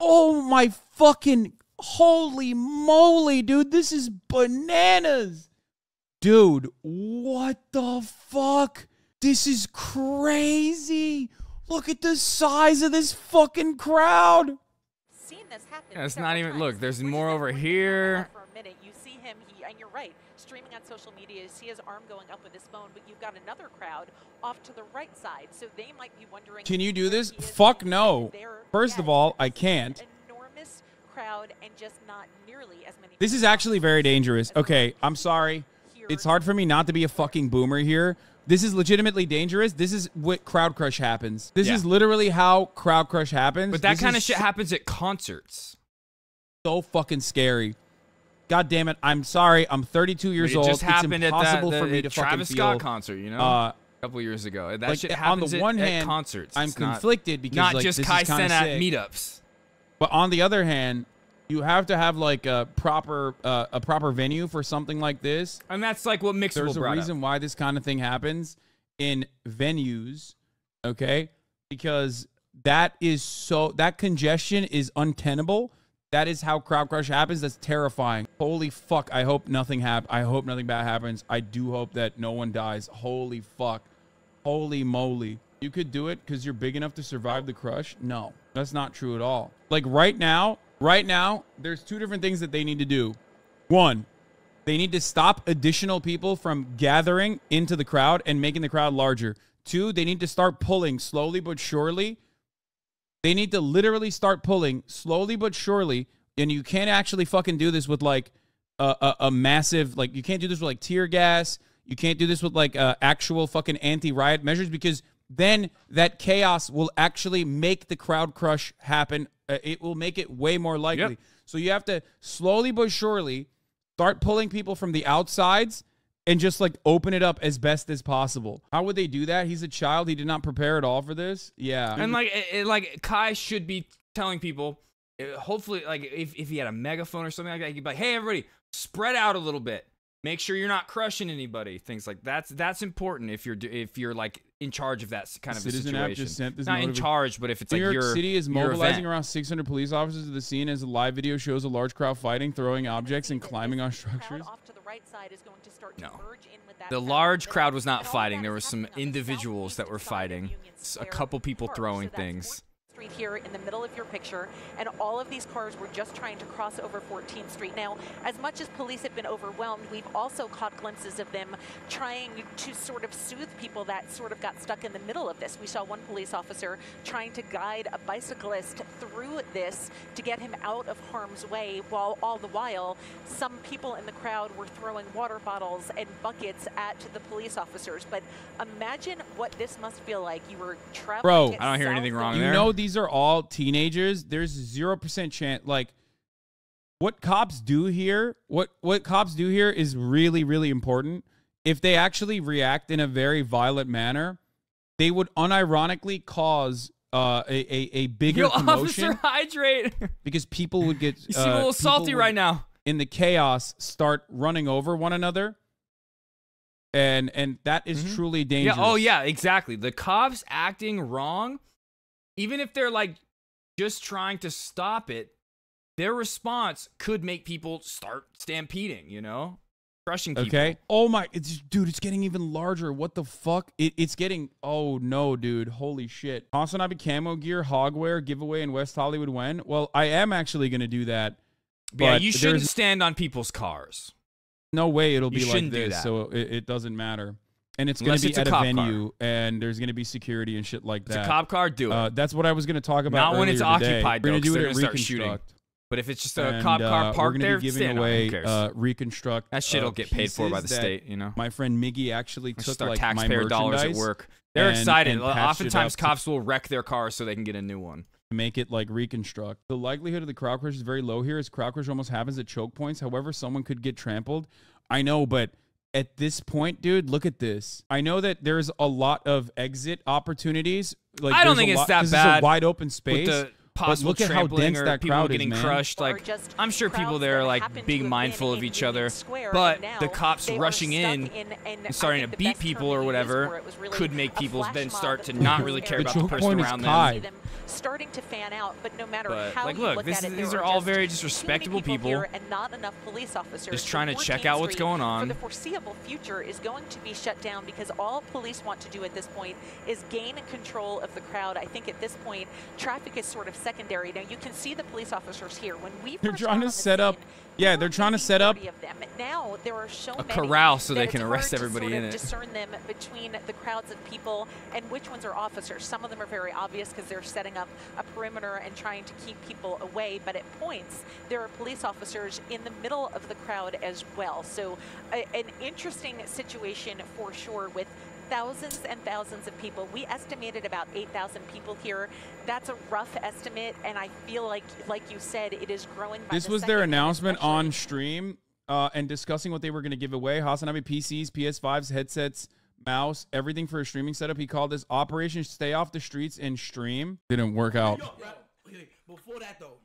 Oh my fucking holy moly, dude. This is bananas. Dude, what the fuck? This is crazy. Look at the size of this fucking crowd. Seen this happen. Yeah, it's not even. times. Look, there's We're more over here. For a minute, you see him. He and you're right. Streaming on social media, you see his arm going up with his phone, but you've got another crowd off to the right side, so they might be wondering. Can you do this? Fuck no. First yeah, of all, I can't. Enormous crowd and just not nearly as many. This is actually very dangerous. Okay, I'm sorry. It's hard for me not to be a fucking boomer here. This is legitimately dangerous. This is what crowd crush happens. This Yeah. is literally how crowd crush happens. But that This kind of shit happens at concerts. so fucking scary. God damn it. I'm sorry. I'm 32 years it old. just happened it's at that impossible the, for me to Travis Scott feel, concert, you know, uh, a couple years ago. That like, shit on happens the at- one at, hand, concerts. I'm not- conflicted because not like, just Kai kinda sick. meetups. But on the other hand, you have to have like a proper uh, a proper venue for something like this. And that's like what Mixable There's a reason up. why this kind of thing happens in venues, okay? Because that is so that congestion is untenable. That is how crowd crush happens. That's terrifying. Holy fuck! I hope nothing hap- I hope nothing bad happens. I do hope that no one dies. Holy fuck! Holy moly! You could do it because you're big enough to survive the crush. No, that's not true at all. Like right now, right now, there's two different things that they need to do. One, they need to stop additional people from gathering into the crowd and making the crowd larger. Two, they need to start pulling slowly but surely. They need to literally start pulling slowly but surely. And you can't actually fucking do this with like a, a, a massive, like, you can't do this with like tear gas. You can't do this with like uh, actual fucking anti riot measures because then that chaos will actually make the crowd crush happen. Uh, it will make it way more likely. So you have to slowly but surely start pulling people from the outsides and just like open it up as best as possible. How would they do that? He's a child. He did not prepare at all for this. Yeah. And like, it, it- like Kai should be telling people. uh, Hopefully, like if, if he had a megaphone or something like that, he'd be like, "Hey, everybody, spread out a little bit. Make sure you're not crushing anybody. Things like that's that's important if you're if you're like in charge of that kind of a situation. app just sent this not in charge, but if it's New like York your City is mobilizing around 600 police officers to the scene as a live video shows a large crowd fighting, throwing objects, and climbing on structures. off to the right side is going to start No. merge in with that The large crowd was not And all of fighting. There were some happening on the individuals that were fighting. Union S- A Square couple people throwing So that's things. Street street here in the middle of your picture, and all of these cars were just trying to cross over 14th Street. Now, as much as police have been overwhelmed, we've also caught glimpses of them trying to sort of soothe people that sort of got stuck in the middle of this. We saw one police officer trying to guide a bicyclist through this to get him out of harm's way, while all the while, some people in the crowd were throwing water bottles and buckets at the police officers. But imagine what this must feel like. You were traveling. Bro, I don't hear anything wrong you there. know these are all teenagers. There's zero percent chance. Like, what cops do here, what what cops do here is really really important. If they actually react in a very violent manner, they would unironically cause uh, a, a a bigger Yo, commotion officer, hydrate. because people would get. You seem a uh, little salty right now. In the chaos, start running over one another, and and that is truly dangerous. Yeah. Oh, yeah. Exactly. The cops acting wrong, even if they're like just trying to stop it, their response could make people start stampeding. You know, crushing people. Okay. Oh my, it's dude, it's getting even larger. What the fuck? It, it's getting. Oh no, dude. Holy shit. HasanAbi camo gear hogware, giveaway in West Hollywood. When? Well, I am actually gonna do that. Yeah. but You shouldn't stand on people's cars. No way it'll be like this. that. So it, it doesn't matter. And it's Unless gonna be it's a at a, cop car. and there's gonna be security and shit like It's a that. cop car, do it. Uh, that's what I was gonna talk about. Not when it's today. occupied, We're going to do it at shooting. Reconstruct. But if it's just a And, cop car uh, parked there, giving away cares? uh, reconstruct. That shit'll uh, get paid for by the state, you know? My friend Miggy actually took our like my dollars at work. They're and- excited. and Oftentimes, cops will wreck their cars so they can get a new one. make it like reconstruct. The likelihood of the crowd crush is very low here, as crowd crush almost happens at choke points. However, someone could get trampled. I know, but at this point, dude, look at this. I know that there's a lot of exit opportunities. Like I don't there's a think it's lot- that 'cause bad. It's a wide open with space. the possible look at how dense or that people crowd getting is, man. crushed. Like I'm sure people there are like being mindful of each other, but the cops rushing in, in- and starting to beat people or whatever for it was really could make people then start to not really care about the person around them. Starting to fan out, but no matter But, how like, you look, look this it, these are all just very too disrespectable people, and not enough police officers. Just trying to check out what's going For on. the foreseeable future is going to be shut down because all police want to do at this point is gain control of the crowd. I think at this point, traffic is sort of secondary. Now you can see the police officers here. When we They're trying to set up. Yeah, they're trying to set up. them. Now there are so A many corral so they can arrest everybody sort in it. Discern them between the crowds of people and which ones are officers. Some of them are very obvious because they're setting up a perimeter and trying to keep people away. But at points, there are police officers in the middle of the crowd as well. So a, an interesting situation for sure with thousands and thousands of people. We estimated about 8,000 people here. That's a rough estimate, and I feel like, like you said, it is growing. By This the was their second, announcement on stream uh, and discussing what they were going to give away. HasanAbi PCs, PS5s, headsets, mouse, everything for a streaming setup. He called this Operation Stay Off the Streets and Stream. Didn't work out. Yo, bro, before that though,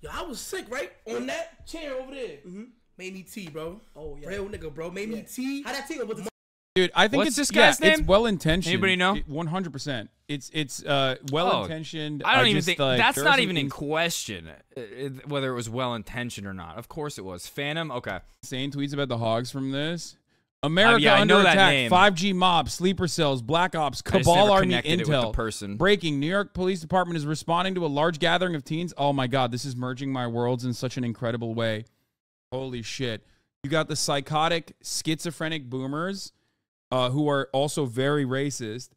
yo, I was sick, right? On that chair over there. Mm-hmm. Made me tea, bro. Oh yeah. Real nigga, bro. Made me tea. How that tea with the Dude, I think What's it's this yeah, name? It's well intentioned. Anybody know? One hundred percent. It's it's uh well intentioned. Oh, I don't even just, think like, that's not some even in question uh, uh, whether it was well intentioned or not. Of course it was. Fanum, okay. Insane tweets about the hogs from this. America yeah, under attack. 5G mob, sleeper cells, black ops, cabal army connected it with the intel. person. Breaking: New York Police Department is responding to a large gathering of teens. Oh my God, this is merging my worlds in such an incredible way. Holy shit! You got the psychotic, schizophrenic boomers, uh, who are also very racist,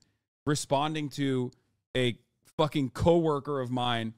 responding to a fucking coworker of mine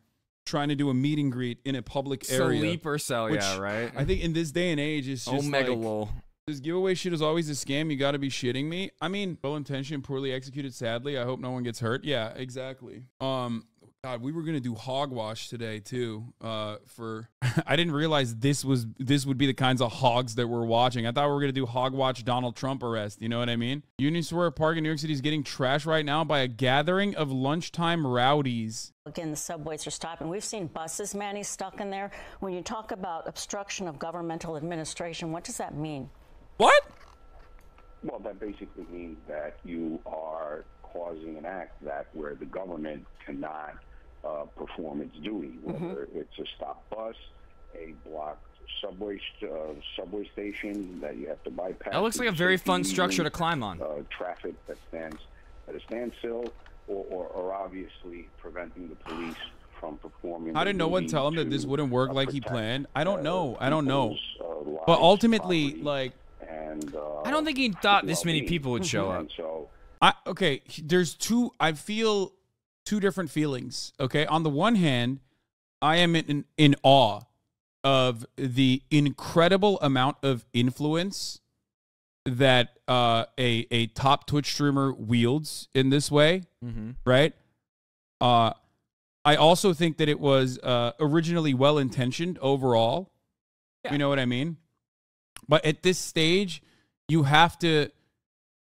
trying to do a meet and greet in a public area. Sleeper cell, which yeah, right? I think in this day and age, it's just Omega like, lol. this giveaway shit is always a scam. You got to be shitting me. I mean, well intentioned, poorly executed. Sadly, I hope no one gets hurt. Yeah, exactly. Um, God, we were gonna do hogwash today too. Uh, for I didn't realize this was this would be the kinds of hogs that we're watching. I thought we were gonna do hogwatch Donald Trump arrest. You know what I mean? Union Square Park in New York City is getting trashed right now by a gathering of lunchtime rowdies. Again, the subways are stopping. We've seen buses, Manny, stuck in there. When you talk about obstruction of governmental administration, what does that mean? What? Well, that basically means that you are causing an act that where the government cannot uh, perform its duty, whether it's a stop bus, a blocked subway uh, subway station that you have to bypass. That looks like a very fun structure to climb on. Uh, traffic that stands at a standstill. or, or, or obviously preventing the police from performing. How did no one tell him that this wouldn't work like he planned? I don't uh, know. I don't know. uh, But ultimately, like, and uh, I don't think he thought this many people would show up. So I okay, there's two I feel two different feelings. Okay? On the one hand, I am in in awe of the incredible amount of influence that uh a a top Twitch streamer wields in this way, Mm-hmm. right? Uh I also think that it was uh originally well intentioned overall. Yeah. You know what I mean? But at this stage, you have to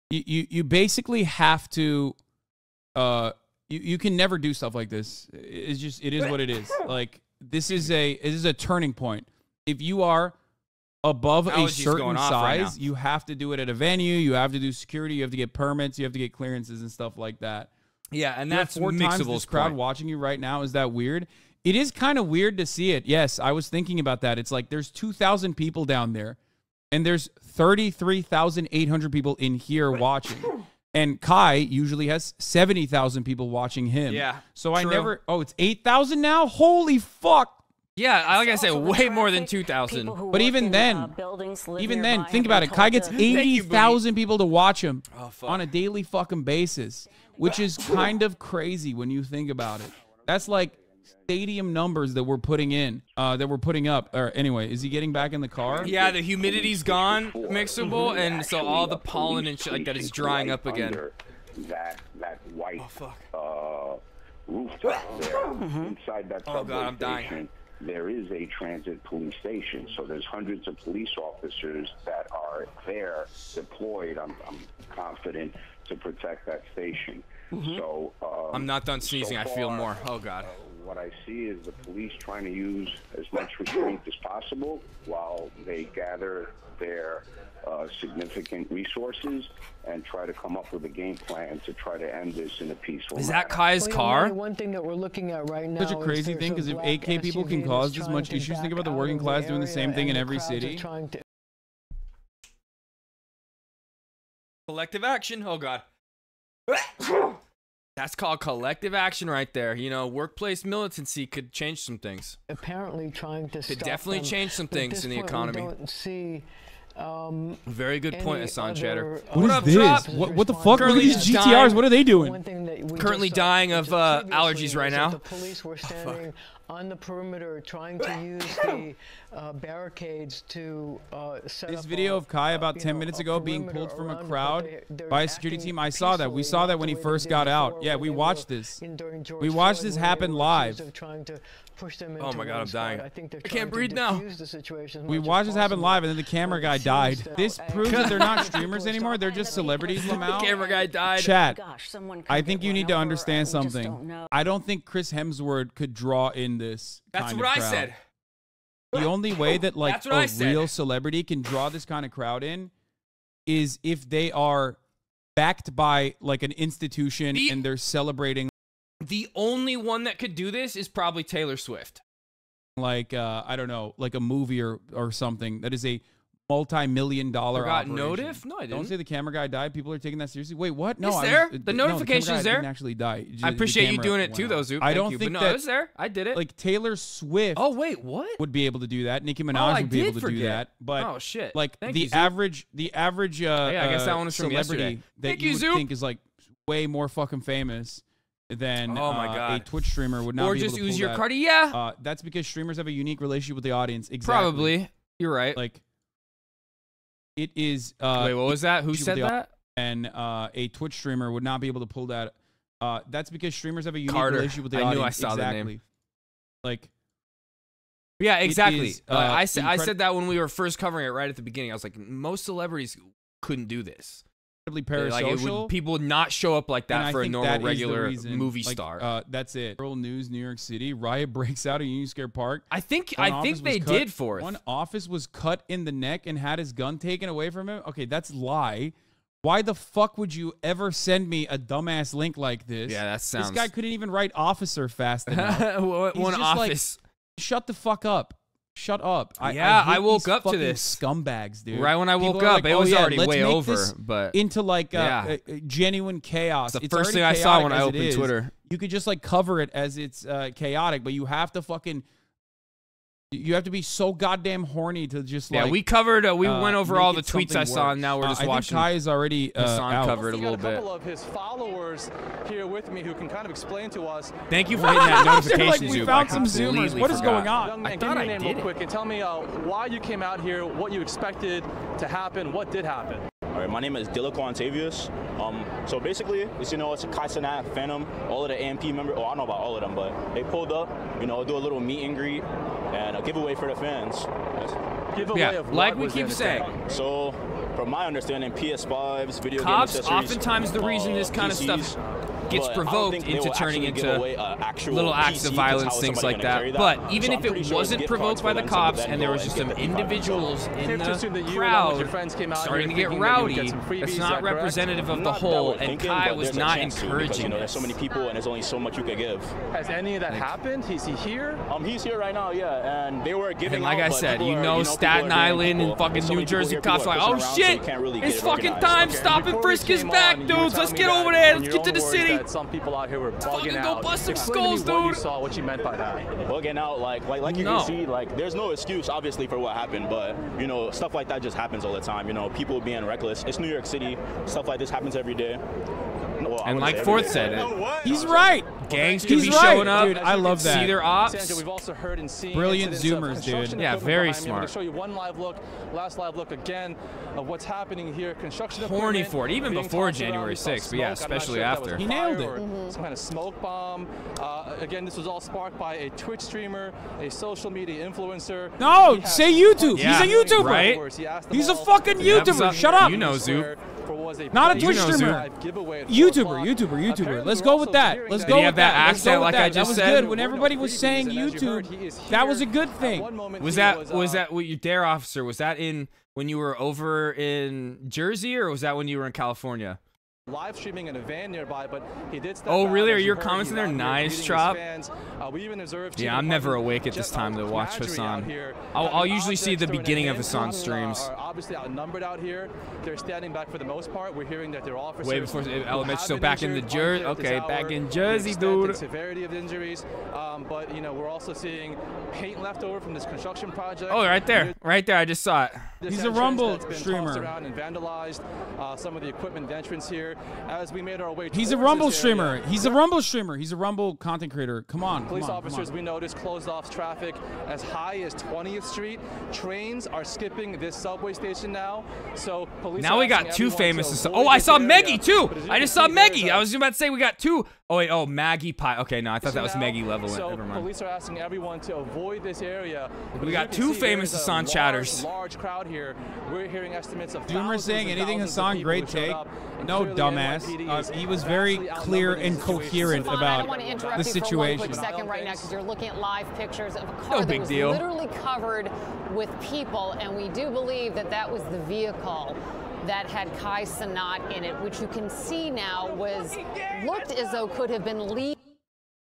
you you, you basically have to uh you, you can never do stuff like this. It's just it is what it is. Like this is a it is a turning point. If you are above a certain off right size, you have to do it at a venue, you have to do security, you have to get permits, you have to get clearances and stuff like that. Yeah, and You that's four times this crowd point. watching you right now. Is that weird? It is kind of weird to see it. Yes, I was thinking about that. It's like there's 2,000 people down there, and there's 33,800 people in here watching. And Kai usually has 70,000 people watching him. Yeah, So I never. Oh, it's 8,000 now? Holy fuck. Yeah, I- like I said, way more than 2,000. But even then, even then, think about it. Kai gets Thank you, Booty. 80,000 people to watch him Oh, on a daily fucking basis, which is kind of crazy when you think about it. That's like stadium numbers that we're putting in, uh, that we're putting up. Or anyway, is he getting back in the car? Yeah, the humidity's gone, Mixable, and so all the pollen and shit like that is drying up again. that that white Oh, uh, rooftop there inside that Oh, God, I'm dying. There is a transit police station, so there's hundreds of police officers that are there deployed. I'm, I'm confident to protect that station. So um, Mm-hmm. I'm not done so sneezing. I feel more. Oh, God. What I see is the police trying to use as much restraint as possible while they gather their uh, significant resources and try to come up with a game plan to try to end this in a peaceful Is manner. that Kai's Well, car? Manny, One thing that we're looking at right now Such a crazy there's thing because if black 8K people can cause that's this much issues, think about the working of class doing the same thing in every city. Collective action. Oh, God. That's called collective action right there. You know, workplace militancy could change some things. apparently trying to Could stop definitely them. change some But things in the economy. We don't see. Um, Very good point, any Hassan other, Chatter. What is up, this? Drop? What, what the fuck? Look at Currently these dying- GTRs. What are they doing? One thing that we Currently dying of uh, allergies right now. The police were standing on the perimeter trying to use the uh, barricades to uh, set This up video a- of Kai about you 10 know, minutes a ago being pulled from a around it, but crowd they- by a security team. I saw that. We saw that when he first got out. Yeah, we watched this. in- during George We watched this happen live. trying to push them Oh into my God, I'm dying. I think I can't breathe now. the We watched this happen live, and then the camera guy died. This proves that they're not streamers anymore. They're just celebrities, The camera guy died. Chat. Gosh, someone I think you need to understand and we just something. I don't think Chris Hemsworth could draw in this. That's what I crowd. said. The only way that like said. real celebrity can draw this kind of crowd in is if they are backed by like an institution The- and they're celebrating The only one that could do this is probably Taylor Swift. like uh I don't know, like a movie or or something that is a multi-million dollar Forgot notif? No, I Don't didn't. say the camera guy died. People are taking that seriously. Wait, what? No, It's I was- there. uh, The no, camera notification's guy there. Didn't actually die. Just I appreciate you doing it too, though, Zoop. I don't you. think but no, that it was there. I did it. like Taylor Swift. oh wait, what? would be able to do that. Nicki Oh, Minaj I would be able to do that. But Oh, shit. like Thank the you, average, the average uh, Yeah, I guess that one was from celebrity yesterday. that Thank you, you, would Zoop. think is like way more fucking famous than Oh, my uh, a Twitch streamer would not Or be just able to use your that. card. Yeah, Uh, that's because streamers have a unique relationship with the audience. Exactly. probably. You're right. Like it is. Uh, wait, what was that? Who said that? and uh, a Twitch streamer would not be able to pull that. Uh, that's because streamers have a unique Carter. relationship with the I audience. knew I saw that exactly. name. Like Yeah, exactly. is, Uh, uh, I, said, I said that when we were first covering it right at the beginning. I was like, most celebrities couldn't do this. Incredibly Like, it would, people would not show up like that I for a normal, the regular reason, movie like, star. Uh, that's it. World News, New York City. Riot breaks out at Union Square Park. I think One I think they cut- did for it. One office was cut in the neck and had his gun taken away from him. Okay, that's lie. Why the fuck would you ever send me a dumbass link like this? Yeah, that sounds. This guy couldn't even write officer fast enough. One Shut up. I, yeah, I, I woke up to this. Scumbags, dude. Right when I woke up, it oh, was yeah, already way over. But into like uh, yeah. Uh, genuine chaos. It's the first thing I saw when I opened Twitter. You could just like cover it as it's uh, chaotic, but you have to fucking you have to be so goddamn horny to just yeah, like. Yeah, we covered. Uh, we uh, went over all the tweets I saw, and now we're uh, just uh, I watching. Think Kai is already uh, out. covered a little bit. A couple bit. of his followers here with me who can kind of explain to us. Thank you for hitting that notification like, We zoom. found some zoomers. What is forgot. going on? Man, I thought I did. Real quick, and tell me why you came out here, what you expected to happen, what did happen. All right, my name is Dilico Antavius. Um, so basically, it's, you know, it's a Kaisenat, Fanum, all of the AMP members, oh, I don't know about all of them, but they pulled up, you know, do a little meet and greet and a giveaway for the fans. Giveaway yeah, of like we keep saying. So, from my understanding, PS5s, video Cops, accessories. oftentimes the reason this uh, kind PCs, of stuff gets provoked into turning into little acts of violence, things like that. that. But even so if it sure wasn't provoked by the cops and there was just some individuals in the crowd starting to get rowdy, that's not representative of the whole, and Kai was not encouraging so many people and there's only so much you give. Has any of that happened? Is he here? Um, he's here right now, yeah, and they were giving And like I said, you know Staten Island and fucking New Jersey cops like, oh shit, it's fucking time, stop and frisk is back, dudes, let's get over there, let's get to the city that some people out here were bugging out. Go bust some Explain skulls, dude. What you saw, what you meant by that. Bugging out, like like like you no. can see, like there's no excuse obviously for what happened, but you know stuff like that just happens all the time. You know, people being reckless. It's New York City. Stuff like this happens every day. Well, and like Fourth said, it, he's right. Gangs could be right. showing up. Dude, I love that. See their ops. We've also heard and seen Brilliant zoomers, dude. Yeah, very smart. show you one live look. Last live look again of what's happening here. Construction horny for it, even before January 6th, but yeah, especially sure after. He nailed it. Mm -hmm. Some kind of smoke bomb. Uh, again, this was all sparked by a Twitch streamer, a social media influencer. No, say YouTube. Yeah. He's a YouTuber. Right? He's a fucking YouTuber. Up. Shut up. You know Zoop. Not a Twitch streamer. YouTuber, YouTuber, YouTuber. Let's go with that. Let's go with that. Accent, like I just. That was good. When everybody was saying YouTube, that was a good thing. Was that was uh, that what your dare officer? Was that in when you were over in Jersey, or was that when you were in California? live streaming in a van nearby, but he did Oh, really? Are your comments in there? Nice, Trop. Uh, yeah, I'm never awake at this time to watch Hasan. I'll, I'll usually see the beginning of Hasan's streams. Are obviously outnumbered out here. They're standing back for the most part. We're hearing that their officers Way before Elementary, so back in the Jersey. Okay, back in Jersey, dude. severity of injuries, um, but, you know, we're also seeing paint left over from this construction project. Oh, right there. Right there. I just saw it. He's a Rumble streamer. Around and vandalized. Uh, some of the equipment entrance here as we made our way. He's a Rumble streamer. Area. He's a Rumble streamer. He's a Rumble content creator. Come on. Police come on, officers, on. we noticed closed off traffic as high as 20th Street. Trains are skipping this subway station now. So police. Now we got two famous. Oh, I saw Meggie too. I just saw Meggie. I was about to say we got two Oh wait, oh Maggie Pie. Okay, no, I thought that was Maggie Levelant. So Never mind. police are asking everyone to avoid this area. We got two famous Hasan chatters. Large crowd here. We're hearing estimates of Doomer saying anything Hasan great take. No dumbass. Uh, he was very clear and coherent about the situation. For one second right now because you're looking at live pictures of a car no that was deal. literally covered with people, and we do believe that that was the vehicle that had Kai Cenat in it, which you can see now was looked as though could have been leaked.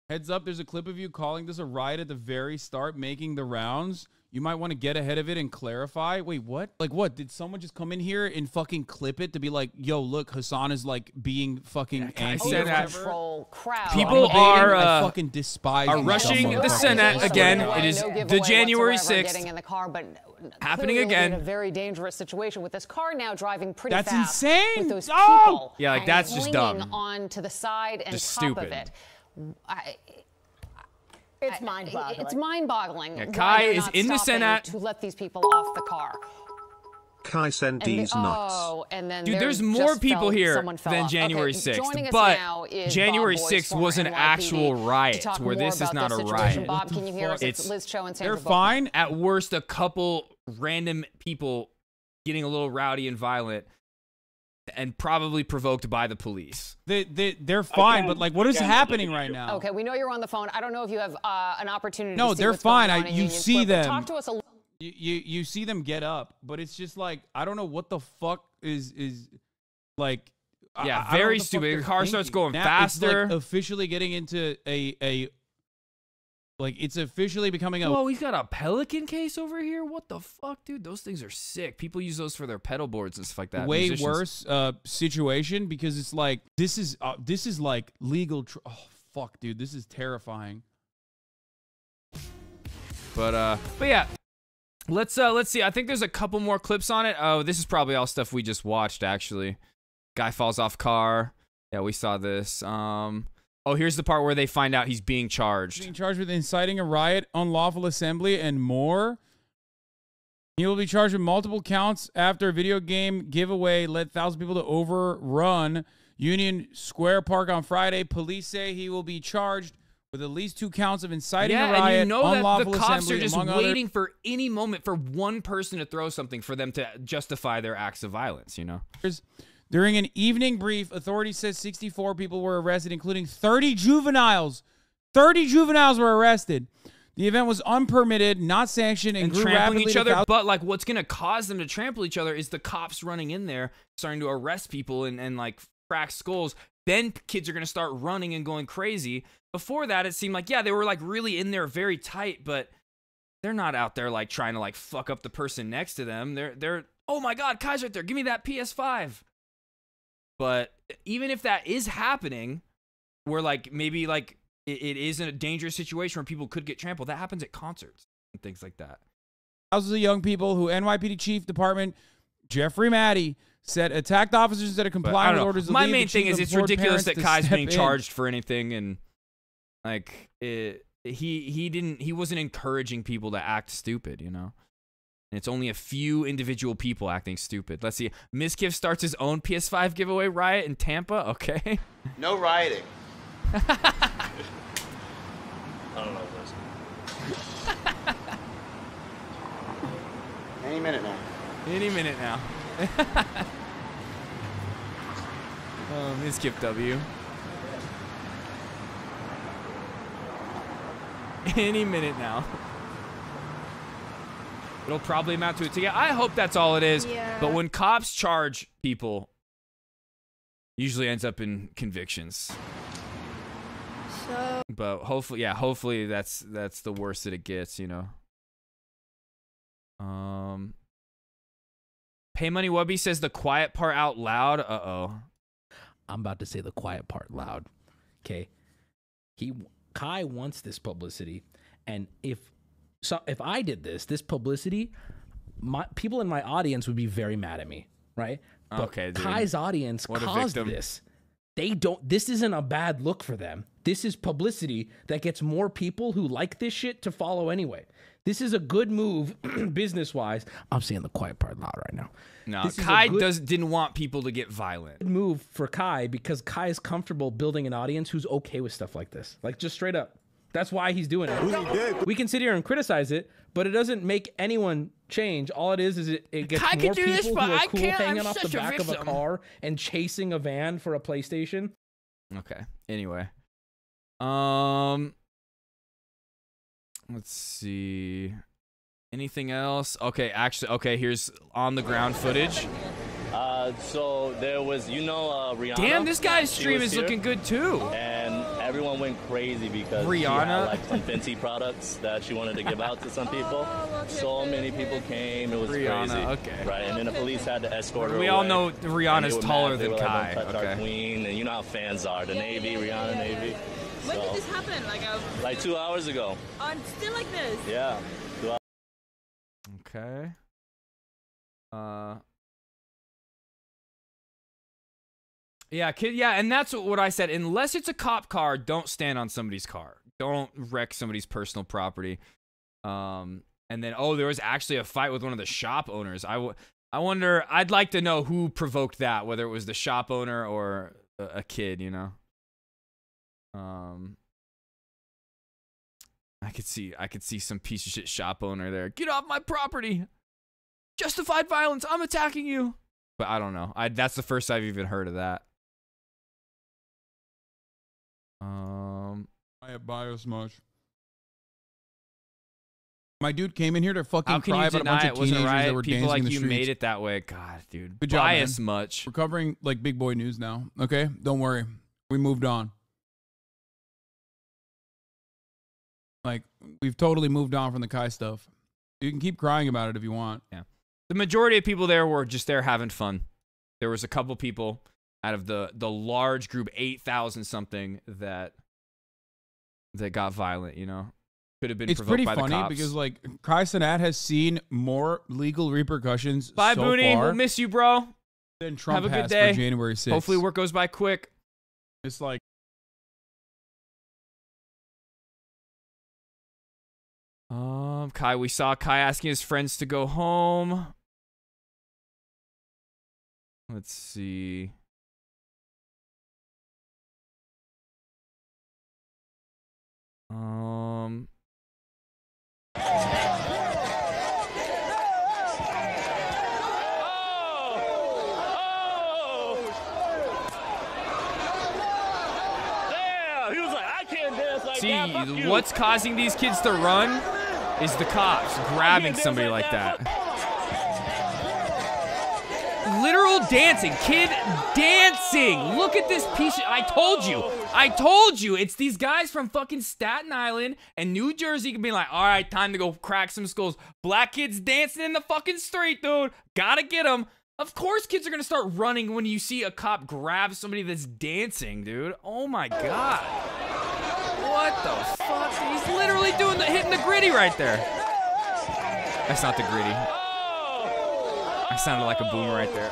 Heads up, there's a clip of you calling this a riot at the very start, making the rounds. You might want to get ahead of it and clarify. Wait, what? Like, what? Did someone just come in here and fucking clip it to be like, yo, look, Hasan is like being fucking yeah, anti control crowd. People are uh, fucking despising. are rushing the Senate again. It is no the January sixth. Getting in the car, but Happening again. In a very dangerous situation with this car now driving pretty that's fast. That's insane. With those people oh! Yeah, like that's just dumb. On to the side and just top stupid. of it. I, it's mind-boggling. It's mind-boggling. Yeah, Kai is in the Senate to let these people off the car. Kai sent these the, nuts. Oh, and then Dude, there's more people fell, here than January okay, 6th. But January 6th was an NYPD actual riot, where this is not a situation. riot. Bob, can you hear us? It's, it's Liz Cho and Sandra they're fine. At worst, a couple random people getting a little rowdy and violent and probably provoked by the police. They they they're fine, Again, but like, what is again, happening right now? Okay, we know you're on the phone. I don't know if you have uh, an opportunity. No, to see they're what's fine. I on in you Union see Square, them. Talk to us a little. You, you you see them get up, but it's just like I don't know what the fuck is is like. Yeah, I very what the fuck stupid. The car starts going Now it's, like, faster. officially getting into a a Like it's officially becoming a Whoa, he's got a pelican case over here. What the fuck, dude? Those things are sick. People use those for their pedal boards and stuff like that. way Musicians- worse uh, situation because it's like this is uh, this is like legal. Tr- oh fuck, dude, this is terrifying. But uh, but yeah, let's uh, let's see. I think there's a couple more clips on it. Oh, this is probably all stuff we just watched. Actually, guy falls off car. Yeah, we saw this. Um, oh, here's the part where they find out he's being charged. Being charged with inciting a riot, unlawful assembly, and more. He will be charged with multiple counts after a video game giveaway led thousands of people to overrun Union Square Park on Friday. Police say he will be charged with at least two counts of inciting yeah, a riot, and you know that unlawful the cops assembly, are just among other- waiting for any moment for one person to throw something for them to justify their acts of violence. You know. During an evening brief, authorities said 64 people were arrested, including 30 juveniles. 30 juveniles were arrested. The event was unpermitted, not sanctioned, and, and grew trampling each other. thousands- But like, what's gonna cause them to trample each other is the cops running in there, starting to arrest people and, and like crack skulls. Then kids are gonna start running and going crazy. Before that, it seemed like yeah, they were like really in there, very tight, but they're not out there like trying to like fuck up the person next to them. They're they're oh my god, Kai's right there. Give me that PS5. But even if that is happening, where like maybe like it, it is in a dangerous situation where people could get trampled, that happens at concerts and things like that. thousands of young people who NYPD Chief Department Jeffrey Maddrey said attacked officers that are complying with orders. My main thing is it's ridiculous that Kai's being in. charged for anything, and like it, he he didn't he wasn't encouraging people to act stupid, you know. And it's only a few individual people acting stupid. Let's see. Mizkif starts his own PS5 giveaway riot in Tampa. Okay. No rioting. I don't know this. Any minute now. Any minute now. oh, Mizkif W. Any minute now. It'll probably amount to a yeah, I hope that's all it is. Yeah. But when cops charge people, usually ends up in convictions. So But hopefully, yeah, hopefully that's that's the worst that it gets, you know. Um, PayMoneyWubby says the quiet part out loud. Uh oh. I'm about to say the quiet part loud. Okay. He Kai wants this publicity, and if so, if I did this, this publicity, my people in my audience would be very mad at me, right? But Okay, dude. Kai's audience What caused this. They don't. This isn't a bad look for them. This is publicity that gets more people who like this shit to follow anyway. This is a good move, business wise. I'm saying the quiet part loud right now. No, This Kai good- does didn't want people to get violent. good move for Kai because Kai is comfortable building an audience who's okay with stuff like this. Like just straight up. That's why he's doing it. We can sit here and criticize it, but it doesn't make anyone change. All it is is it, it gets Kai can more do people this, who are I cool hanging I'm off the such a back of a car and chasing a van for a PlayStation. Okay. Anyway. Um let's see. Anything else? Okay, actually okay, here's on the ground footage. Uh, so there was, you know, uh, Rihanna. Damn, this guy's stream is here, looking good too. And everyone went crazy because she Rihanna? had like some Fenty products that she wanted to give out to some people. So many people came. It was Rihanna, crazy. okay. Right, and then the police had to escort her We all away. know And Rihanna's taller mad. Than were like, Kai, Don't touch our queen, and you know how fans are. The Navy, Rihanna Navy. When So, did this happen? Like, like two hours ago. on still like this? Yeah. Okay. Uh Yeah, kid. Yeah, and that's what I said. Unless it's a cop car, don't stand on somebody's car. Don't wreck somebody's personal property. Um, and then oh, there was actually a fight with one of the shop owners. I, I wonder. I'd like to know who provoked that. Whether it was the shop owner or a, a kid. You know. Um. I could see. I could see some piece of shit shop owner there. Get off my property. Justified violence. I'm attacking you. But I don't know. I that's the first I've even heard of that. Um, I have bios much. My dude came in here to fucking how can cry you about a deny bunch it of wasn't teenagers right? that were People dancing like in the you streets. made it that way. God, dude. Good job, Bias man. much. We're covering like big boy news now. Okay, don't worry. We moved on. Like we've totally moved on from the Kai stuff. You can keep crying about it if you want. Yeah. The majority of people there were just there having fun. There was a couple people out of the the large group, eight thousand something, that that got violent. You know, could have been It's provoked pretty by the funny because like Kai Cenat has seen more legal repercussions Bye, so Booney. far We'll miss you, bro. than Trump Have a good day. January 6th. Hopefully, work goes by quick. It's like Um, Kai, we saw Kai asking his friends to go home. Let's see. Um, like See, that. Fuck you. what's causing these kids to run is the cops grabbing somebody like that. Literal dancing, kid dancing. Look at this piece. I told you. I told you. It's these guys from fucking Staten Island and New Jersey can be like, all right, time to go crack some skulls. Black kids dancing in the fucking street, dude. Gotta get them. Of course, kids are gonna start running when you see a cop grab somebody that's dancing, dude. Oh my god. What the fuck? He's literally doing the hitting the griddy right there. That's not the griddy. I sounded like a boomer right there.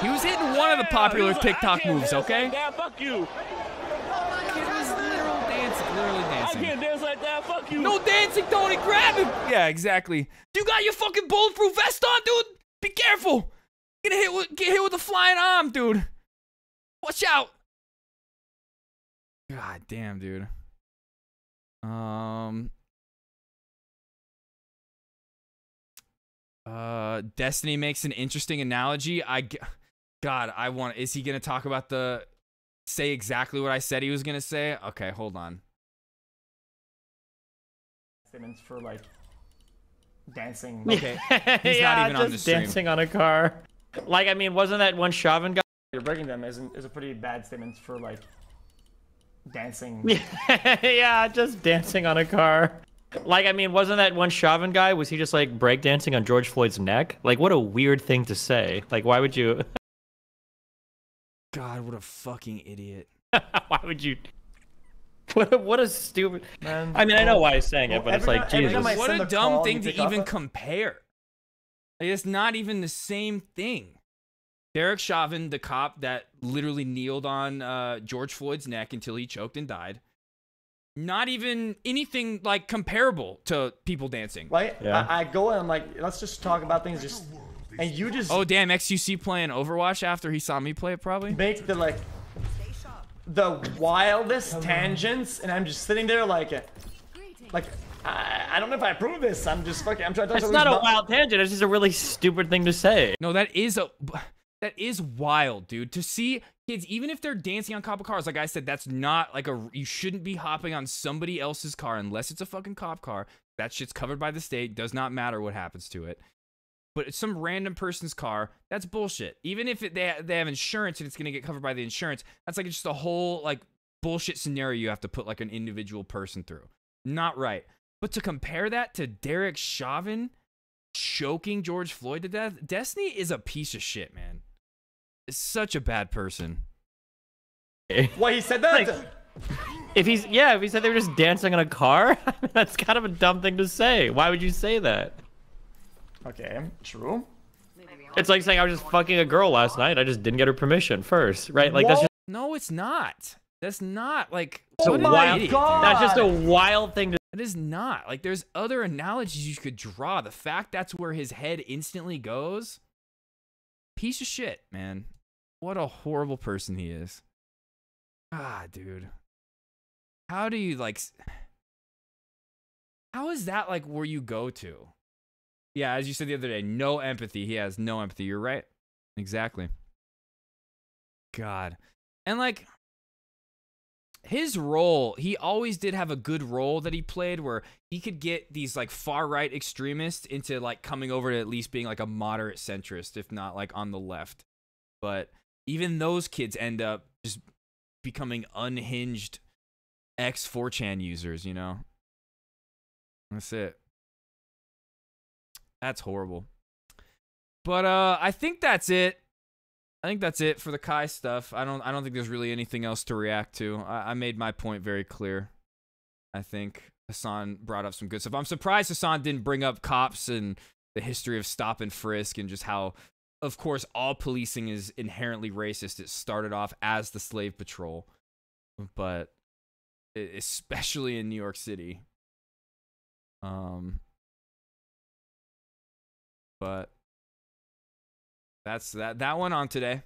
He was hitting one of the popular TikTok moves, okay? Yeah, fuck you. Kid was literal dancing, literally I can't dance like that. Fuck you. No dancing, Tony. Grab him. Yeah, exactly. You got your fucking bulletproof vest on, dude. Be careful. Get hit with get hit with a flying arm, dude. Watch out. God damn, dude. Um. Uh, Destiny makes an interesting analogy. I, God, I want. Is he gonna talk about the? Say exactly what I said he was gonna say. Okay, hold on. Statements for like dancing. Okay. He's yeah, not even on the stream. dancing on a car. Like, I mean, wasn't that one Chauvin guy? You're breaking them is, is a pretty bad statement for like dancing. yeah, just dancing on a car. Like, I mean, wasn't that one Chauvin guy? Was he just like breakdancing on George Floyd's neck? Like, what a weird thing to say. Like, why would you? God, what a fucking idiot. why would you? What a, what a stupid. Man, I mean, I know why he's saying it, but it's like Jesus. what a dumb thing to even compare. Like, it's not even the same thing. Derek Chauvin, the cop that literally kneeled on uh, George Floyd's neck until he choked and died. Not even anything like comparable to people dancing. Right? I, I go and I'm like, let's just talk about things. Just and you just Oh damn, xQc playing Overwatch after he saw me play it probably. make the like the wildest tangents, and I'm just sitting there like, like I, I don't know if I approve this. I'm just fucking. I'm trying to. It's not a wild tangent. It's just a really stupid thing to say. No, that is a that is wild, dude. To see kids, even if they're dancing on cop cars, like I said, that's not like a. You shouldn't be hopping on somebody else's car unless it's a fucking cop car. That shit's covered by the state. Does not matter what happens to it. But it's some random person's car. That's bullshit. Even if it, they they have insurance and it's gonna get covered by the insurance, that's like just a whole like bullshit scenario you have to put like an individual person through. Not right. But to compare that to Derek Chauvin choking George Floyd to death, Destiny is a piece of shit, man. Is such a bad person. Why he said that. If he's yeah, if he said they were just dancing in a car, that's kind of a dumb thing to say. Why would you say that? Okay, true. It's like saying I was just fucking a girl last night. I just didn't get her permission first, right? Like that's just No, it's not. That's not like Oh what an my idiot, God. That's just a wild thing to It is not. Like there's other analogies you could draw. The fact that's where his head instantly goes. Piece of shit, man. What a horrible person he is. Ah, dude. How do you like How is that like where you go to? Yeah, as you said the other day, no empathy. He has no empathy. You're right. Exactly. God. And like his role, he always did have a good role that he played where he could get these like far right extremists into like coming over to at least being like a moderate centrist, if not like on the left. But even those kids end up just becoming unhinged ex 4chan users, you know. That's it. That's horrible. But uh I think that's it. I think that's it for the Kai stuff. I don't I don't think there's really anything else to react to. I, I made my point very clear. I think Hasan brought up some good stuff. I'm surprised Hasan didn't bring up cops and the history of stop and frisk and just how of course all policing is inherently racist. It started off as the slave patrol. But especially in New York City. Um but that's that that one on today.